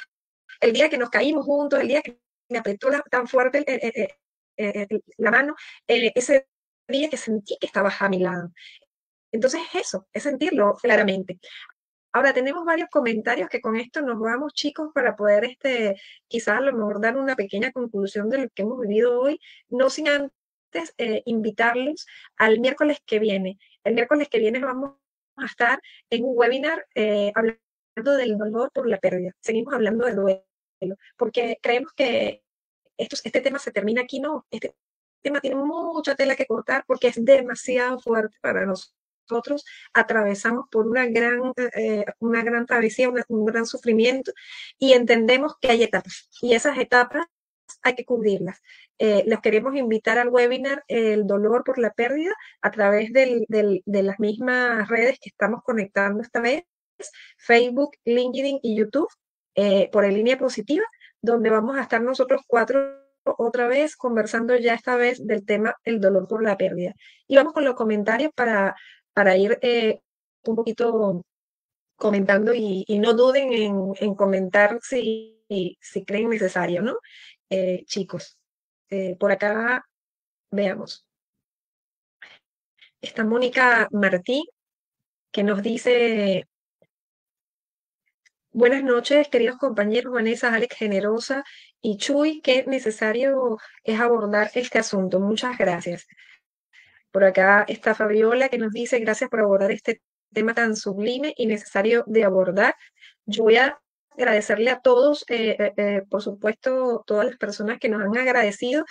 [SPEAKER 1] el día que nos caímos juntos, el día que me apretó tan fuerte la mano, ese día que sentí que estabas a mi lado. Entonces eso, es sentirlo claramente. Ahora tenemos varios comentarios que con esto nos vamos, chicos, para poder este, quizás a lo mejor dar una pequeña conclusión de lo que hemos vivido hoy, no sin antes eh, invitarlos al miércoles que viene. El miércoles que viene vamos a estar en un webinar eh, hablando del dolor por la pérdida. Seguimos hablando del duelo, porque creemos que esto, este tema se termina aquí, no. Este tema tiene mucha tela que cortar porque es demasiado fuerte para nosotros nosotros atravesamos por una gran, eh, una gran travesía, un gran sufrimiento y entendemos que hay etapas y esas etapas hay que cubrirlas. Eh, les queremos invitar al webinar El dolor por la pérdida a través del, de las mismas redes que estamos conectando esta vez, Facebook, LinkedIn y YouTube, eh, por el línea positiva, donde vamos a estar nosotros cuatro otra vez conversando ya esta vez del tema el dolor por la pérdida. Y vamos con los comentarios para para ir eh, un poquito comentando y, no duden en, comentar si, creen necesario, ¿no? Eh, chicos, eh, por acá veamos. Está Mónica Martí, que nos dice, buenas noches, queridos compañeros, Vanessa, Alex Generosa y Chuy, qué necesario es abordar este asunto. Muchas gracias. Por acá está Fabiola que nos dice gracias por abordar este tema tan sublime y necesario de abordar. Yo voy a agradecerle a todos, eh, eh, eh, por supuesto, todas las personas que nos han agradecido.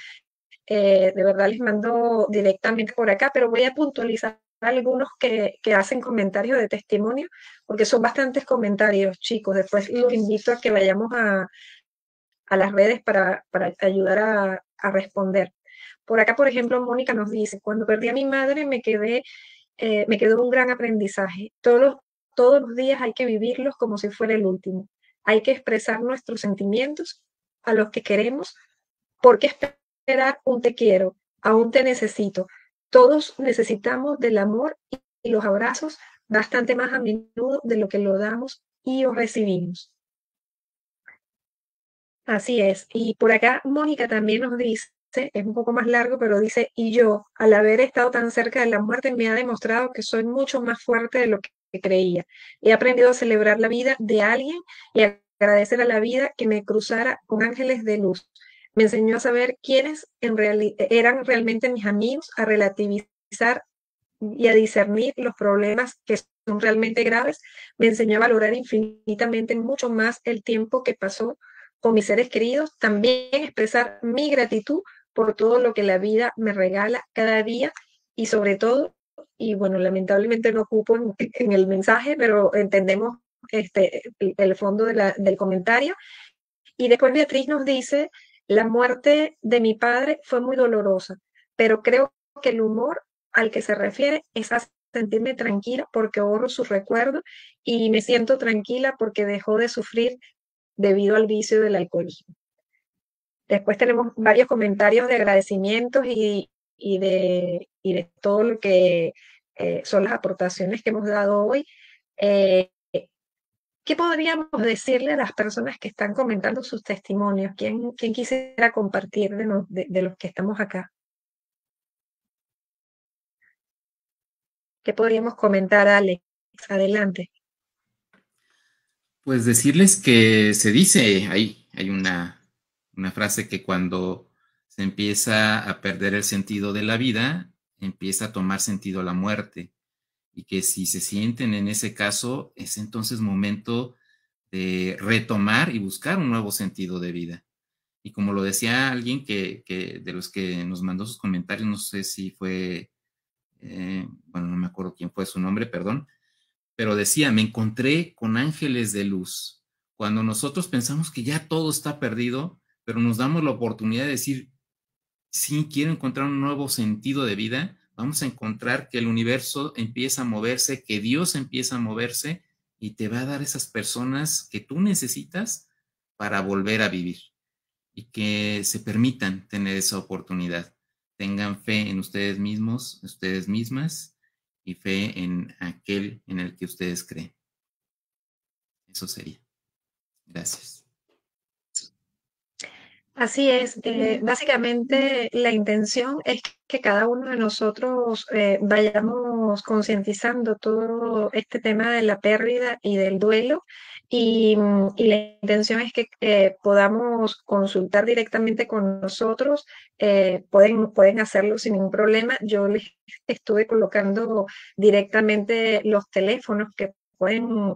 [SPEAKER 1] de verdad les mando directamente por acá, pero voy a puntualizar algunos que, que, hacen comentarios de testimonio, porque son bastantes comentarios, chicos. Después los invito a que vayamos a, a las redes para, para ayudar a, a responder. Por acá, por ejemplo, Mónica nos dice, cuando perdí a mi madre me quedé, eh, me quedó un gran aprendizaje. Todos los, todos los días hay que vivirlos como si fuera el último. Hay que expresar nuestros sentimientos a los que queremos. ¿Por qué esperar un te quiero? Aún te necesito. Todos necesitamos del amor y los abrazos bastante más a menudo de lo que lo damos y os recibimos. Así es. Y por acá Mónica también nos dice, es un poco más largo, pero dice, y yo, al haber estado tan cerca de la muerte, me ha demostrado que soy mucho más fuerte de lo que creía. He aprendido a celebrar la vida de alguien y a agradecer a la vida que me cruzara con ángeles de luz. Me enseñó a saber quiénes en eran realmente mis amigos, a relativizar y a discernir los problemas que son realmente graves. Me enseñó a valorar infinitamente mucho más el tiempo que pasó con mis seres queridos, también expresar mi gratitud por todo lo que la vida me regala cada día y sobre todo, y bueno, lamentablemente no ocupo en, el mensaje, pero entendemos este, el, fondo del comentario. Y después Beatriz nos dice, la muerte de mi padre fue muy dolorosa, pero creo que el humor al que se refiere es a sentirme tranquila porque ahorro su recuerdo y me siento tranquila porque dejó de sufrir debido al vicio del alcoholismo. Después tenemos varios comentarios de agradecimientos y, de, de, todo lo que eh, son las aportaciones que hemos dado hoy. Eh, ¿Qué podríamos decirle a las personas que están comentando sus testimonios? ¿Quién, quién quisiera compartir de, de los que estamos acá? ¿Qué podríamos comentar, Alex? Adelante.
[SPEAKER 3] Pues decirles que se dice, ahí hay una, una frase que cuando se empieza a perder el sentido de la vida, empieza a tomar sentido la muerte. Y que si se sienten en ese caso, es entonces momento de retomar y buscar un nuevo sentido de vida. Y como lo decía alguien que, que de los que nos mandó sus comentarios, no sé si fue eh, bueno, no me acuerdo quién fue su nombre, perdón, pero decía, me encontré con ángeles de luz. Cuando nosotros pensamos que ya todo está perdido, pero nos damos la oportunidad de decir, sí, quiero encontrar un nuevo sentido de vida, vamos a encontrar que el universo empieza a moverse, que Dios empieza a moverse y te va a dar esas personas que tú necesitas para volver a vivir y que se permitan tener esa oportunidad tengan fe en ustedes mismos, ustedes mismas, y fe en aquel en el que ustedes creen. Eso sería. Gracias.
[SPEAKER 1] Así es. Eh, básicamente la intención es que cada uno de nosotros eh, vayamos concientizando todo este tema de la pérdida y del duelo y, la intención es que eh, podamos consultar directamente con nosotros. pueden, pueden hacerlo sin ningún problema. Yo les estuve colocando directamente los teléfonos que pueden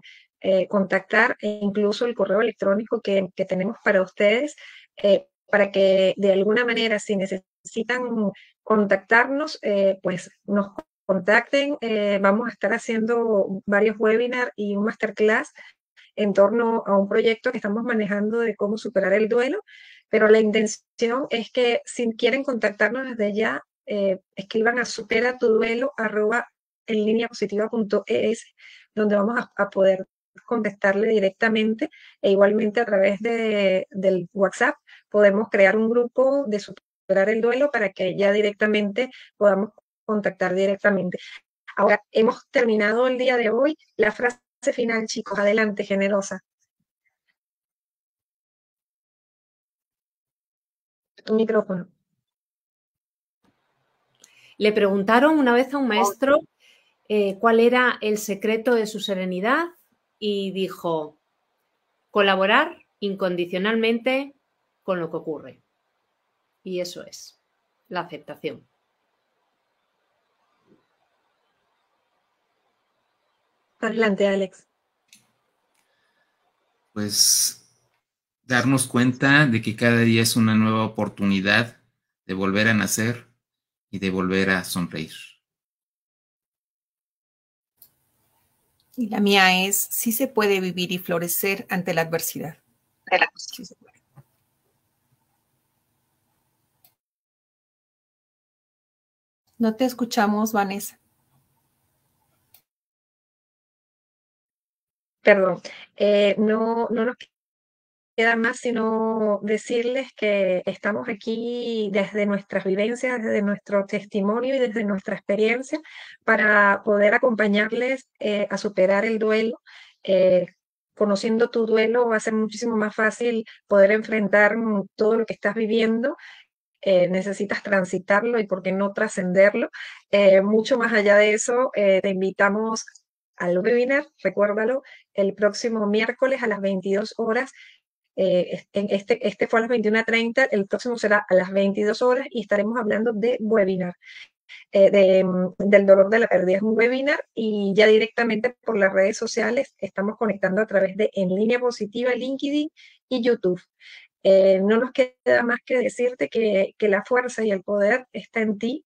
[SPEAKER 1] contactar e incluso el correo electrónico que, que tenemos para ustedes para que de alguna manera, si necesitan contactarnos, eh, pues nos contacten. Eh, vamos a estar haciendo varios webinars y un masterclass en torno a un proyecto que estamos manejando de cómo superar el duelo, pero la intención es que si quieren contactarnos desde ya, eh, escriban a supera tu duelo arroba en línea donde vamos a, poder contestarle directamente e igualmente a través de, del WhatsApp podemos crear un grupo de superar el duelo para que ya directamente podamos contactar directamente. Ahora, hemos terminado el día de hoy. La frase final, chicos, adelante, generosa. Tu micrófono.
[SPEAKER 2] Le preguntaron una vez a un maestro eh, cuál era el secreto de su serenidad y dijo, colaborar incondicionalmente con lo que ocurre. Y eso es la aceptación.
[SPEAKER 1] Adelante, Alex.
[SPEAKER 3] Pues darnos cuenta de que cada día es una nueva oportunidad de volver a nacer y de volver a sonreír.
[SPEAKER 4] Y la mía es, sí se puede vivir y florecer ante la adversidad. No te escuchamos, Vanessa.
[SPEAKER 1] Perdón, eh, no, no nos queda más sino decirles que estamos aquí desde nuestras vivencias, desde nuestro testimonio y desde nuestra experiencia para poder acompañarles eh, a superar el duelo. Eh, conociendo tu duelo va a ser muchísimo más fácil poder enfrentar todo lo que estás viviendo. Eh, necesitas transitarlo y por qué no trascenderlo. mucho más allá de eso, te invitamos al webinar, recuérdalo, el próximo miércoles a las 22 horas eh, este, este fue a las 21.30, el próximo será a las 22 horas y estaremos hablando de webinar. Eh, mm, del dolor de la pérdida. Es un webinar y ya directamente por las redes sociales estamos conectando a través de En Línea Positiva, LinkedIn y YouTube. Eh, no nos queda más que decirte que, que, la fuerza y el poder está en ti.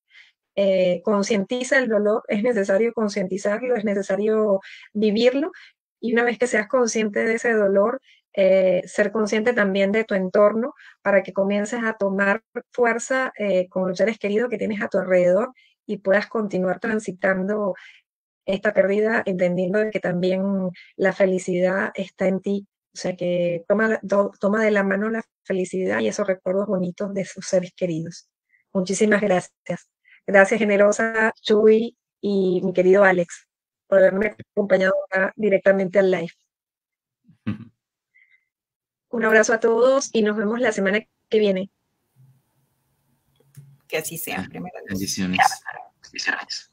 [SPEAKER 1] concientiza el dolor, es necesario concientizarlo, es necesario vivirlo Y una vez que seas consciente de ese dolor, eh, ser consciente también de tu entorno para que comiences a tomar fuerza eh, con los seres queridos que tienes a tu alrededor y puedas continuar transitando esta pérdida, entendiendo que también la felicidad está en ti. O sea que toma, de la mano la felicidad y esos recuerdos bonitos de sus seres queridos. Muchísimas gracias. Gracias, generosa Chuy y mi querido Alex, por haberme acompañado directamente al live. Un abrazo a todos y nos vemos la semana que viene.
[SPEAKER 4] Que así sea.
[SPEAKER 3] Bendiciones.
[SPEAKER 5] Bendiciones.